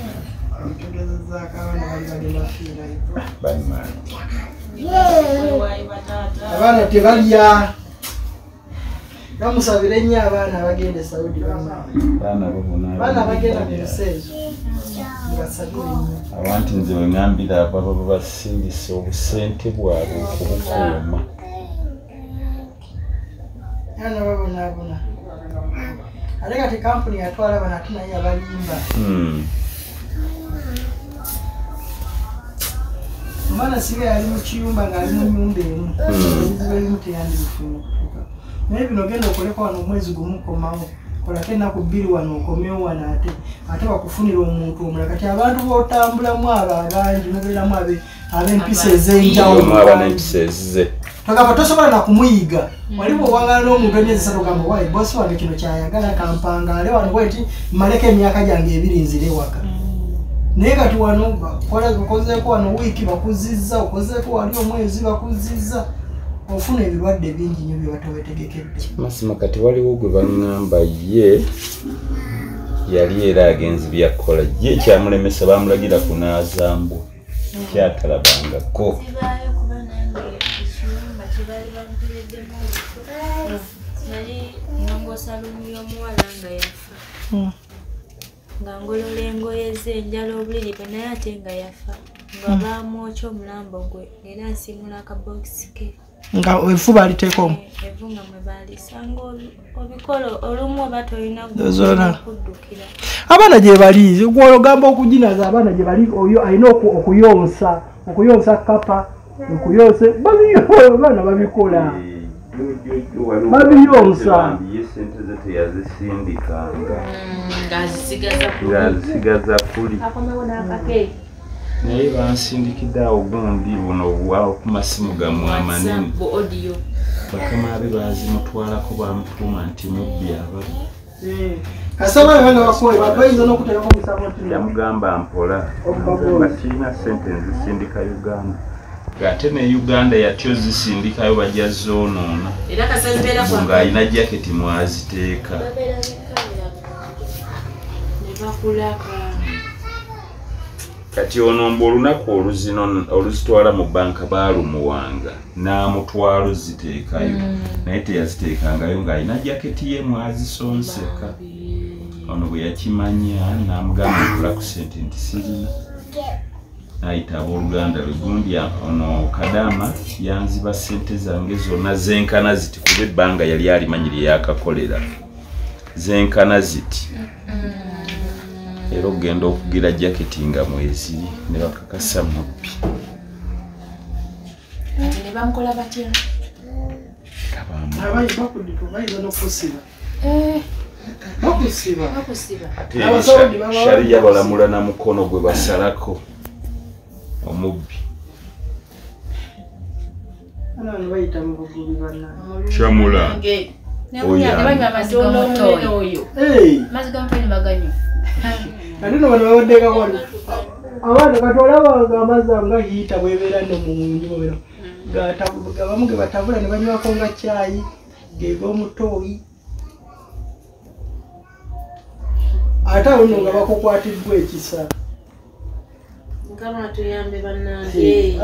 Bamusabire nnyo abaana abagenda e saudi bamaani baana abagenda mu nsi ezo nnyo. Abantu nze wengambira abo baba basindise obusente bwabwe okubukuuma. Abaana babonaabona ate kati kampuni yatwala bano ate naye abalimba. Hmm. omwana siga yali mu kiyumba ng'ali mu nyumba emu. Ebizibu ebimu teyandibifuna okutuuka naye bino genda okoleko wano omwezi gumu komawo kolako ennaku bbiri wano okomewo wano ate ate bakufunira omuntu omulala. Kati abantu b'otambulamu abo abangi mubeeramu abe ab'empisa ez'enjawulo togamba tosobola na kumuyiga. Waliwo owangala n'omuntu emyezi esatu gamba wayi bosi wange kino kyayagala kampangaale wano bweti mmaleko emyaka gyange ebiri nzire waka. Naye kati wano okozeeko wano wiiki bakuzizza okozeeko wali omwezi bakuzizza ofuna ebirwadde bingi nnyo byebatobetegekedde mazima kati waliwo gwe baŋŋamba ye yali era agenzi byakola ye kyamulemesa bamulagira kunaazambwa kyatalabangako. Nali nongosa lumu y'omuwala nga yafa. Nga ngolola engoye ze enjala obuliripe naye ate nga yafa. Nga baamwokya omulambo gwe era nsimula akabokisi ke nga efuba kuddukira. Abaana gye bali gwologamba okuginaza abaana gye bali oyo alina oku- okuyonsa okuyonsa kapa okuyonsa abaana babikola. Babiyonsa. teyazisindikanga ng'azisigaza ku ng'azisigaza kuli naye bansindikidde awo gundi buno obwawo ku masimu gammwe amanene bakama be bazimutwalako bamutuuma nti mubbi omusango nti yamugamba mpola. Kirina sente nzisindika uganda. Ng'ate ne uganda yatyo zisindikayo bajja zoonoona. Ng'alina jaketi mwaziteeka. Ne bakulaka kati ono mbu olunaku oluzino oluzitwala mu banka baalumuwanga n'amutwala oziteekayo. Naye teyaziteekangayo ng'alina jaketi ye mwazisonseka. Ono bwe yakimanya n'amugamba nkula ku sente nti sirina. N'ayita abooluganda lwe gundi ya- ono kadaama yanziba sente zange zonna zenkana ziti kuba ebbanga yali alimanyi lye yakakolera. Zenkana ziti era okugenda okugira jaketi nga mweziri ne bakakasa mubbi. Kati ne bamukola batya? Abasaudi baba- shaliya balamula na mukono gwe basalako. Omubbi. Kyamula. Oyo ate no bano babaddeko wano abaana kati olabanga amazzi ago nga hiyita bwebeera nno mu nju bino abamu ge batabula ne banywako nga cyayi geg'omutooyi ate awo nno nga bakukwatiddwa ekisa.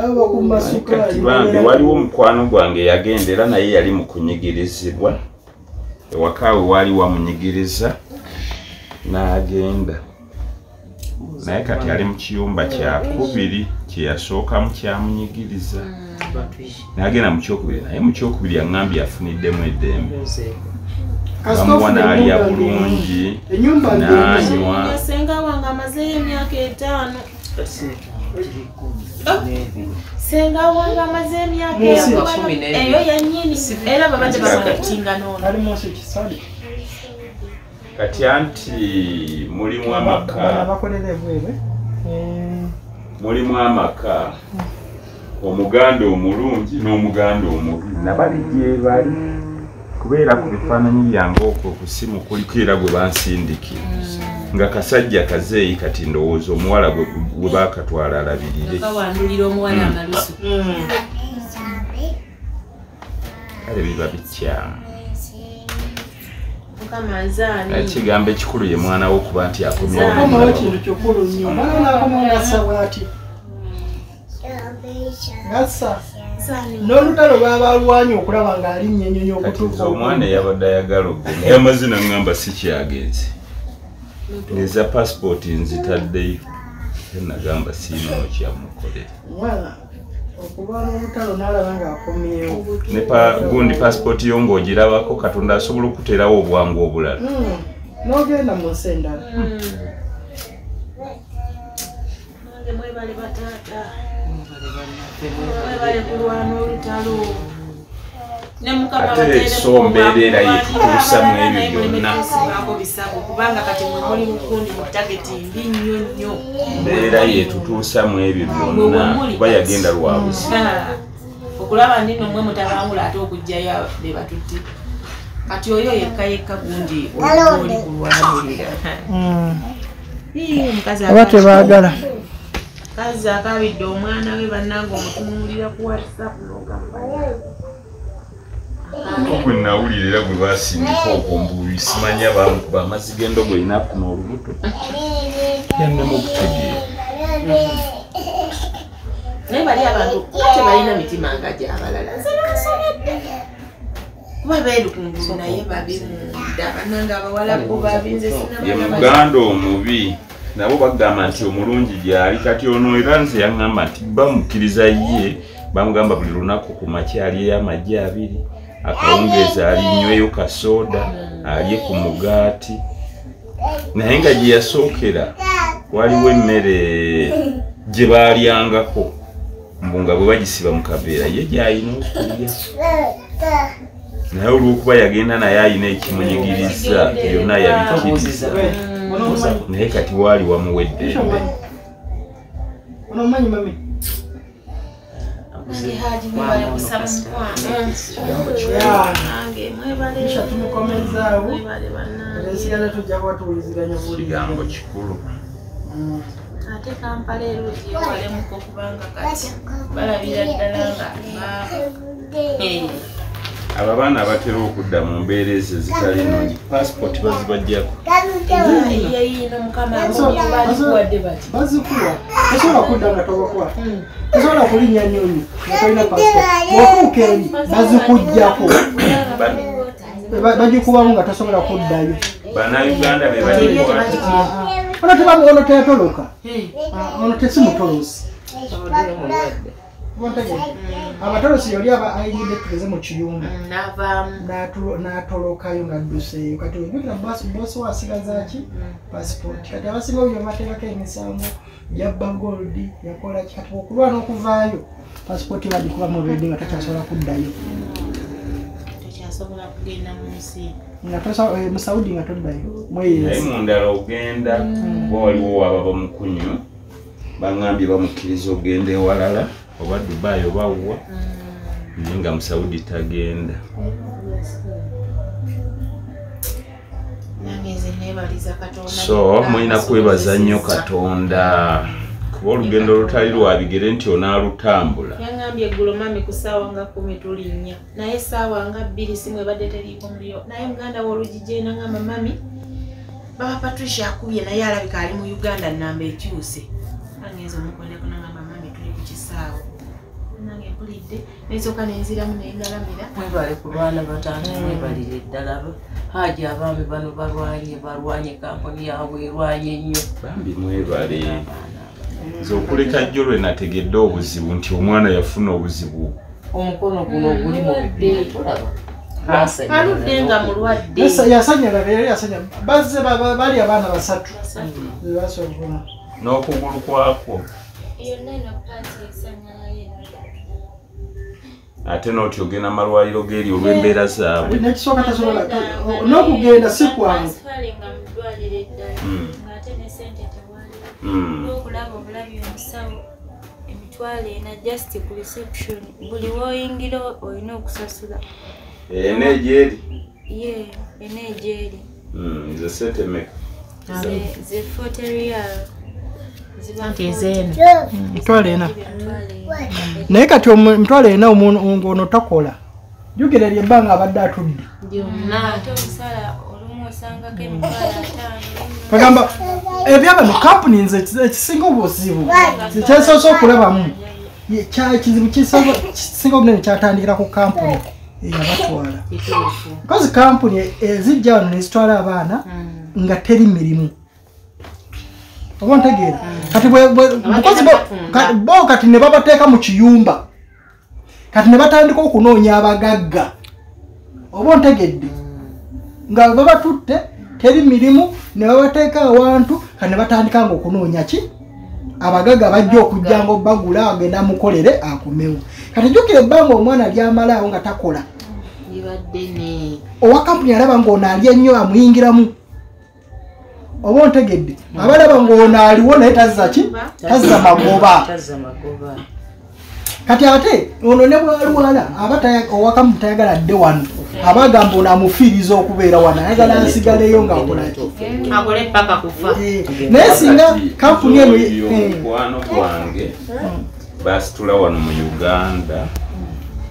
Abo kati bambi waliwo mukwano gwange yagenda era naye yali mu kunyigirizibwa ewaka we waali wamunyigiriza n'agenda. Naye kati ali mu kiyumba kyakubiri kyeyasookamu kyamunyigiriza n'agenda mu kyokubiri naye mu kyokubiri yaŋŋambye afuniddemu eddembe. Bamuwa n'alya bulungi n'anywa. Senga wange amazeyo emyaka etaano. Senga wange amaze emyaka eyo yennyini era babadde basatinga nono kati anti mulimu amaka. bakolera ebweru mulimu amaka. Omuganda omulungi n'omuganda omubi. Nabali gyebali kubeera ku bifaananyi byange okwo ku simu kuliko era gwe bansindikira nga kasajja kazeeyi kati ndowooza omuwala gwe baakatwala alabirire. Omuwala amalusu. Kale biba bikyamu ekigambo ekikulu ye mwana we okuba nti akomyewo kintu kikulu nnyo naye nakomawo ngassa bwati Nzaani. n'olutalo baabalwanya okulaba ng'alinnya ennyonyi okutuuka omwana eyabadde ayagala naye amazina ngamba si kyagenze. Ngeza pasipooti nzitaddeyo. Enagamba siinawo kyamukolera omwana okuba n'olutalo n'alaba ng'akomyewo gundi pasipooti yo ng'ogirabako katonda asobola okuteerawo obwangu obulala. Mm, n'ogenda mu nsi endala Nange mwebale bataata. Mwebale kulwana olutalo Ate so mbeera yetutuusamu ebyo byonna. kubanga kati mwe muli mukundi mu tageti mbi nnyo nnyo. Mbeera yetutuusamu ebyo byonna. kuba yagenda lwabuzi Ha, okulaba ndino mwe mutabangula ate okugjayo be batutti kati oyo yekka yekka gundi oli kulwanirira omukazi oba tebaagala. kazi akabidde omwana we bannanga omutunuulira ku whatsapp nogamba gwe nawulira era gwe basindika okwo mbubi simanya bamukuba amazzi g'endogo erina afuna olubuto. Yannema okutegeera naye bali abantu tebalina mitima nga gyabalala kuba beerukungulu naye babi munda bannanga abawalabu babinze ye muganda omubi. Nabo bagamba nti omulungi gyali kati ono era nze yaŋŋamba nti bamukkiriza ye bamugamba buli lunaku ku makya alyeyo amagye abiri akawungeezi alinyweyo kasooda alye ku mugaati. Naye nga gye yasookera waliwo emmere gye baalyangako mbu nga bwe bagisiba mu kaveera ye gy'alina okulya naye olw'okuba yagenda naye alina ekimunyigiriza byonna yabikkiriza naye kati waali mami? kisha tumukomezaawo esigala tujja kuba tuwuliziganya kigambo kikulu ate kampala eruugi ewalemuko kubanga kati. Balabira ddala nga abo abaana abatera okudda mu mbeera ezo ezitali nungi pasipoti bazibajjako bazikuwa tosobola kudda nga tobakuwa tosobola kulinnya nyonyi nga tolina bwotuuka eri bazikugjako Ba- bagikubamu nga tosobola kuddayo bannayuganda be Eriyo balikwata tebakikwata. ono tebamu Ah, amatolosi yoli aba ayingidde tugeze mu kiyumba. Mm, N'atulo- n'atolokayo ng'adduseeyo kati ojjukira bosi bosi wasigazaaki pasipoti kati abasinga obyo bateekako emisango yabba goldi yakolaki kati okulwana okuvaayo pasipoti bagikuba mu bedi nga tokyasobola kuddayo. Tekyasobola kugenda mu nsi. Nga eh, mu saudi nga toddayo. Naye mweyeesi mu ndala ogenda kuba waliwo waba bamukunyu baŋŋambye bamukkiriza ogenda ewalala oba dubayi oba wa naye nga mu saudi tagenda. So mulina kwebaza nnyo katonda. Kuba olugendo olutali lwa bigere nti onaalutambula. Yaŋambye eggulo mami ku ssaawa nga kumi tulinnya naye essaawa nga bbiri simu ebadde teriiko muliro. Naye muganda we olugigenda ŋamba mami baba patricia akubye naye alabika ali mu uganda namba ekyuse. Angenza omukoleko nagamba mami tuli ku kisaawe. nange mpulidde nensooka nenziramu nengalamira mwebale kulwana batanda mwebalire eddala haji abaami bano balwanye balwanye kampuni yaabwe erwanye ennyo bambi mwebale. Nze okuleka jjo lwe nategedde obuzibu nti omwana yafuna obuzibu. Omukono guno oguli mu tulaba Basanyala aludde nga mulwadde. Yasa- yasanyala yali yasanya bazze ba- ba- bali abaana basatu. Bebasobona n'okugulu kwakwo. Yonna eno paati esanyalayo ate n'oti ogenda malwaliro g'eri olw'embeera zaabwe. Nekisooka tasobola n'okugenda si kwangu. Twale nga mu ddwaliro eddala Mm. ng'ate ne sente tewali Mm. n'okulaba obulabi omusawo emitwalo ena just ku reception buli woyingira olina okusasula. Ene egyeri ye ena egyeri nze sente meka Ze- ze foterial anti ezeeno mitwalo ena. Naye kati emitwalo ena ono takola. Jukira eri ebbanga abadde atudde. Bagamba ebyabano kampuni nze ekisinga obuzibu. Kyensoose okulabamu ekizibu kisinga obunene kyatandikira ku kampuni eyabatwala because kampuni ezijja wano nezitwala abaana nga teri mirimu oba ntegeera. Kati bwe- because bo- ka- bo kati ne babateeka mu kiyumba. Kati ne batandika okunoonya abagagga. Oba ntegedde nga babatutte teri mirimu ne babateeka awantu kati ne batandika nga okunoonya ki? Abagagga bajja okujja nga obbagula agenda amukolere akomewo kati jjukira ebbanga omwana lyamalaawo nga takola. Owa kampuni alaba ng'ono ali ennyo amuyingiramu oba ontegedde? Aba alaba ng'ono aliwo naye tazza ki? Tazza magoba. Kati ate ono ne bwalwala aba taya- owa kampuni tayagala dde wano aba agamba ono amufiiriza okubeera wano ayagala akole paka kufa Eh, naye singa kampuni eno eh, mukwano gwange basitula wano mu uganda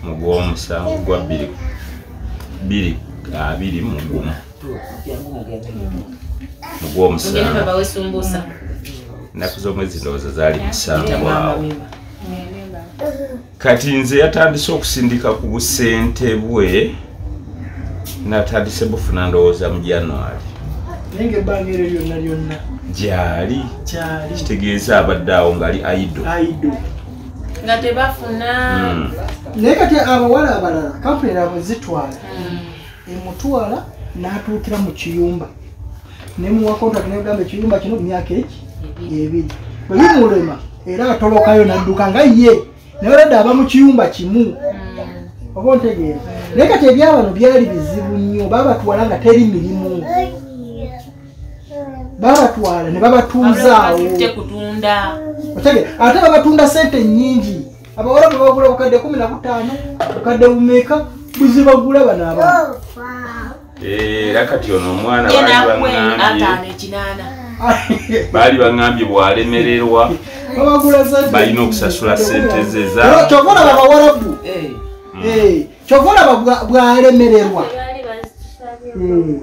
mu gw'omusanvu gwa bbiri bbiri abiri mu gumu mu mugende gw'omusanvu baba wesumbusa ennaku z'omwezi ndowooza zaali musanvu awo kati nze yatandise okusindika ku busente bwe natandise bufuna ndowooza mu january. Naye ngaebbanga eryo lyonna lyonna. Gyali? Kitegeeza abadde awo ngaali aido. Aido. Nga tebafuna. Mm. naye kati abawala abalala kampuni era bwe zitwala emutwala n'atuukira mu kiyumba nemuwa kontrakt negamba ekiyumba kino myaka eki? Ebiri. Bwe bimulema era atolokayo nadduka nga ye. Naye oladde aba mu kiyumba kimu. Oba ontegeera naye kati ebyabano byali bizibu nnyo babatwala nga teri mirimu. Babatwala ne babatunzaawo abafite kutunda. Otege, ate babatunda sente nyingi abawala bwe bagula bukadde kumi na butaano bukadde bumeka? Buzibagula bano aba era kati ono omwana baali baŋŋambye. bw'alemererwa. Balina okusasula sente ze olaba bawalabu Eh, Eh, bwa- bw'alemererwa. Mm.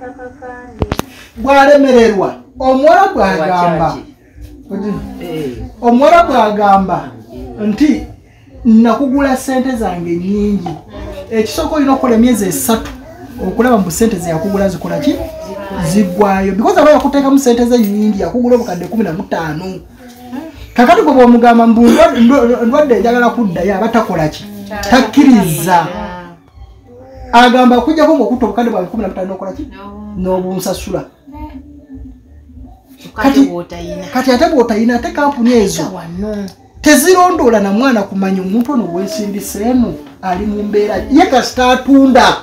kakandi bw'alemererwa. Omuwala bw'agamba wakyaki? Eh, bw'agamba nti nakugula sente zange nyingi ekisooka olina okukola emyezi esatu okulaba mbu sente zeyakugula zikola ki? Ziggwayo because aba yakuteekamu sente ze nyingi yakugula obukadde kumi na butaano kakati gwe bwomugamba mbu ndwa- ndwa- ndwadde njagala kuddayo aba takola ki? Takkiriza. Agamba akujjako ngaokutta obukadde bwange kumi na butaano nokola ki? N'obunsasula. Kati ate bwotayina ate kampuni ezo tezirondoola na mwana kumanya omuntu ono wensindiseemu ali mu mbeera ye kasita atunda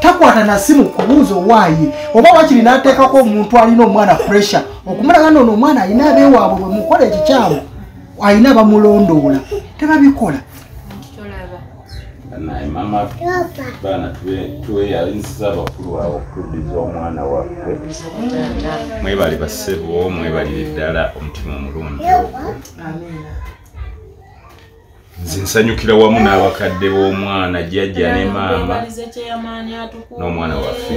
takwata na simu kubuuza owaaye oba wakiri n'ateekako omuntu alina omwana pressure okumulaga noono omwana alina abeewaabwe bwe mukola ekikyamu alina bamulondoola tebabikola. Naye mama baana tweyayinziza abakulu awo okuddiza omwana waffe. Mwebale bassebo mwebalire ddala omutima omulungi ogwo nze nsanyukira wamu n'abakadde b'omwana jjajja ne maama n'omwana waffe.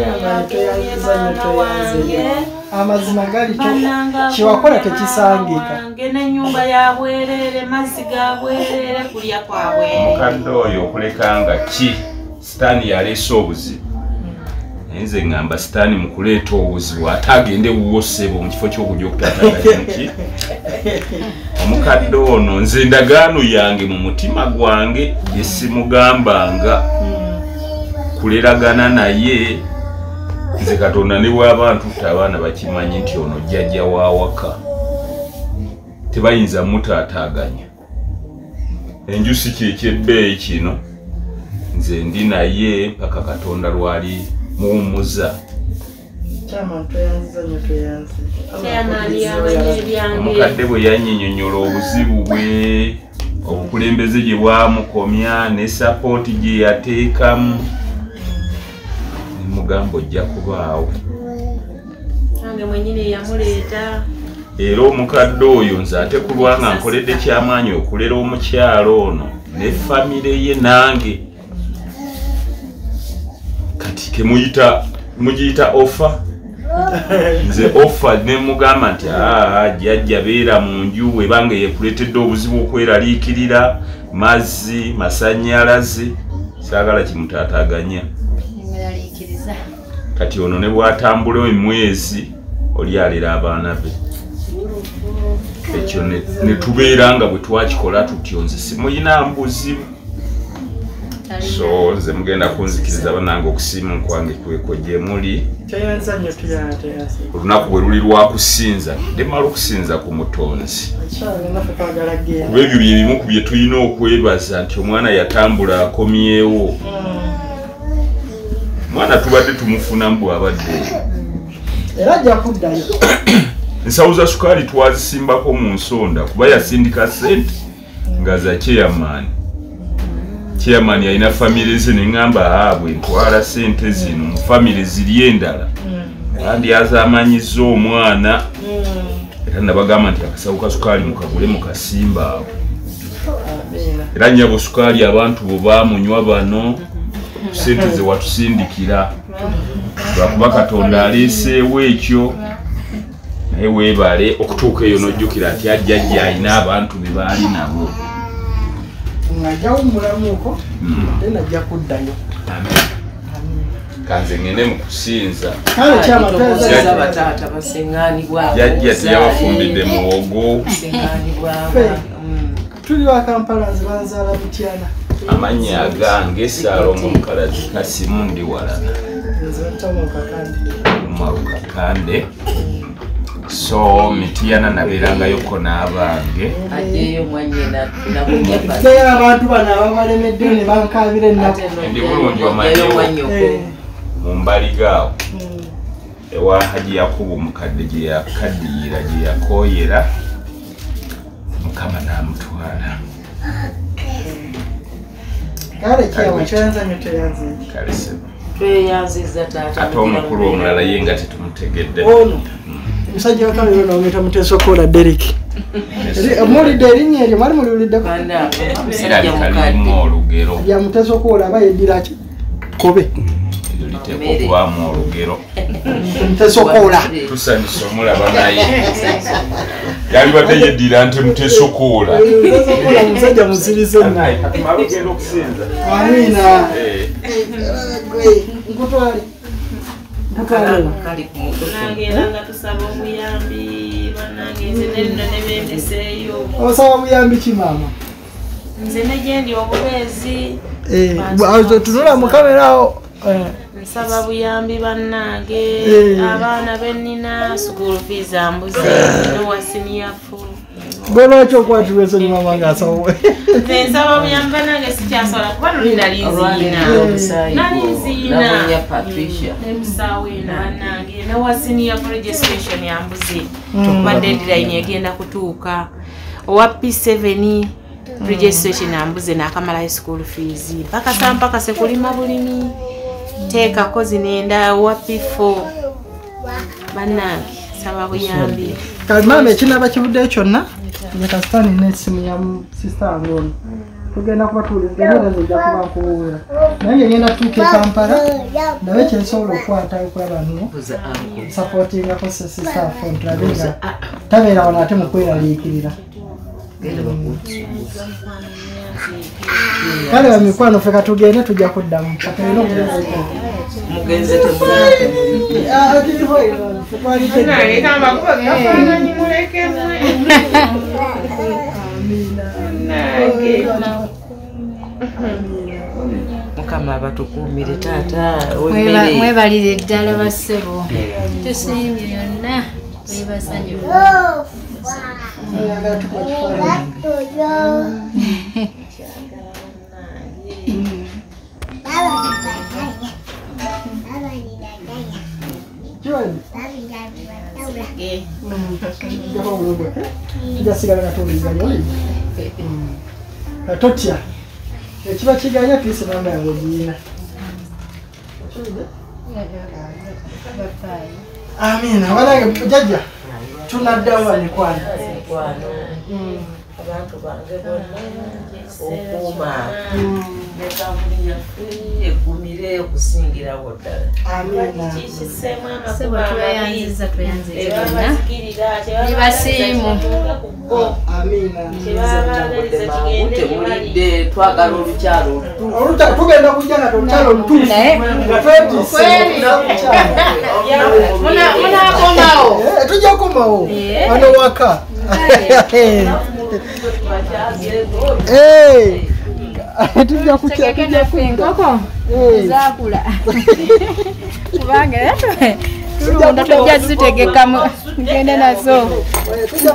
Amazima gali kyewakola tekisangika. n'ennyumba ya bwereere mazzi ga bwereere kulya kwa bwereere omukadde oyo okuleka nga ki? Sitaani yaleese obuzibu naye nze ŋŋamba sitaani mu kuleeta obuzibu ate agende wuwo ssebo mu kifo ky'okujja okutaatagamuki omukadde ono nze endagaano yange mu mutima gwange yesimugambanga kuleragana naye nze katonda ne bw'abantu te abaana bakimanyi nti ono jjajja wa waka tebayinza mutaataaganya. Enjusi kyekyebbeeyi kino nze ndi naye mpaka katonda lwali ebyange omukadde bwe yanyinyonyola obuzibu bwe obukulembeze gye bwamukomya ne sapooti gye yateekamu. Nemugamba ojja kubaawo. Era omukadde oyo nze ate ku lwanga nkoledde kyamaanyi okulera omukyalo ono ne famire ye nange. Kati temuyita mugiyita ofa nze ofa nemugamba nti jjajja beera mu nju webanga yekuleetedde obuzibu okweraliikirira mazzi masanyalaze. Saagala kimutaataganya. Kati ono ne bwatambula emwezi oli alera abaana be. Ekyo ne- ne tubeera nga bwe twakikola tutyo. Nze simuyina mbuzibu so nze mugenda kunzikiriza banange okusiimu kwange kweko gye muli. Olunaku bwe luli lwakusinza ndemala okusinza ku mutonzi. Kuba ebyo bye bimu ku bye tulina okwebaza nti omwana yatambula akomyewo. Omwana tubadde tumufunamu bwabadde. Era ajja kuddayo. Ensawo za sukaali twazisimbako mu nsonda kuba yasindika sente nga za chairman chairman alina famire ze neŋŋamba aabwe ntwala sente zino mu famire ziri endala. Kandi azamanyiza omwana. Era nabagamba nti akasawo ka sukaali mukagule mukasimba awo. Era nyabo sukaali abantu bwe bamunywa bano sente ze watusindikira. Lwakuba katonda aleeseewo ekyo naye weebale okutuuka eyo nojjukira nti ajjajja alina abantu be baali nabo ng'ajjawo mulamuko ate najja kuddayo. Kanze ngende mu kusinza. Kale kyamapeza Tubuuliza bataata basiŋŋaanibwa jajja teyabafumbidde muwogo tuli wa kampala nze banzaala butyana amannya agange saalomo mukalazi kasimu ndi walana nze ntamukakandi malukakande so mitiyana nabeerangayoko n'abange naye abantu bano ababalemedde ne bankabira ennaku. Ndi bulungi omanyi. mwanyoko mu mbaligaawo ewa haji yakubu mukadde gye yakaddiira gye yakooyera. Mukama n'amutwala. Kale sebo. Tweyanziza taata ate omukulu omulala ye nga tetumutegedde ono omusajja wakaliro nomwita mutesokola derik muwulidde erinnya eryo mwali muliwuliddeko musajja mukadde lya mutesokola aba yeddira ki? Kobe. Eryo liteekwa okubaamu olugero. Mutesokola tusanyusa omulaba naye. Yalibadde yeddira nti mutesokoola mutesokola musajja musirize nna. Katumala ogenda okusinza. Amina Eh, nkutwale nkutwale kali ku muto nange era nga tusaba obuyambi banange nze nenno ne bembiseeyo osaba buyambi ki maama nze ne gyendi obubeezi tunula mu kamera awo. Nsaba buyambi bannange. Eh. abaana bennina school fees ambuze nowasiniyafu gwe lwaki okwatirwa ensonyi maama ngaasawowe nze nsaba buyambi bannange sikyasobola kuba luli nali nziina omusaayi nali nziina nabunya patricia. Nemusaawo eno bannange nowasiniyafu registration yambuze kuba deadline egenda kutuuka. Owa p7 registration ambuze nakamalayo school fees. Mpaka saa mpaka sekulima bulimi. Teekako zinenda owa p4 bannange saba buyambi maama ekinaaba kivuddeyo kyonna yakasitani nesimu ya sista wange ono. Tugenda kuba tuwuliziganya era nzija kuba nkubuulira. Naye nga ngenda tuuka e kampala naye kyensobola okukwata kwabano buza anko sapootingako sisita affe ntulabe nga tabeera wano ate mukweraliikirira genda bakusuubuza kale bamikwano ffe katugende tujja kuddamu katulina mugenze temulate mukama abatukuumire taata mwebalire ddala bassebo tusiimye yonna. Webasanyufu tuwuliziganya oli totya ekiba kiganya twise namba yange ogiyina amina abanange jajja tunaddamu bamikwano mikwano abantu bange bonna okuuma ne kampuni yaffe egumire okusingira ddala kikiseemu amakuba Mutambudde mangu temulidde twagala olukyalo olutuufu Oluta- tugenda kujja nga tolukyalo olutuufu nga twetise Kweli. munakomawo Eh, tujja wano waka. Eh, tujja kuca tegeke naffe enkoko Eh. zakula kubanga tulunda tujja zitegekamu ngende nazo. Tujja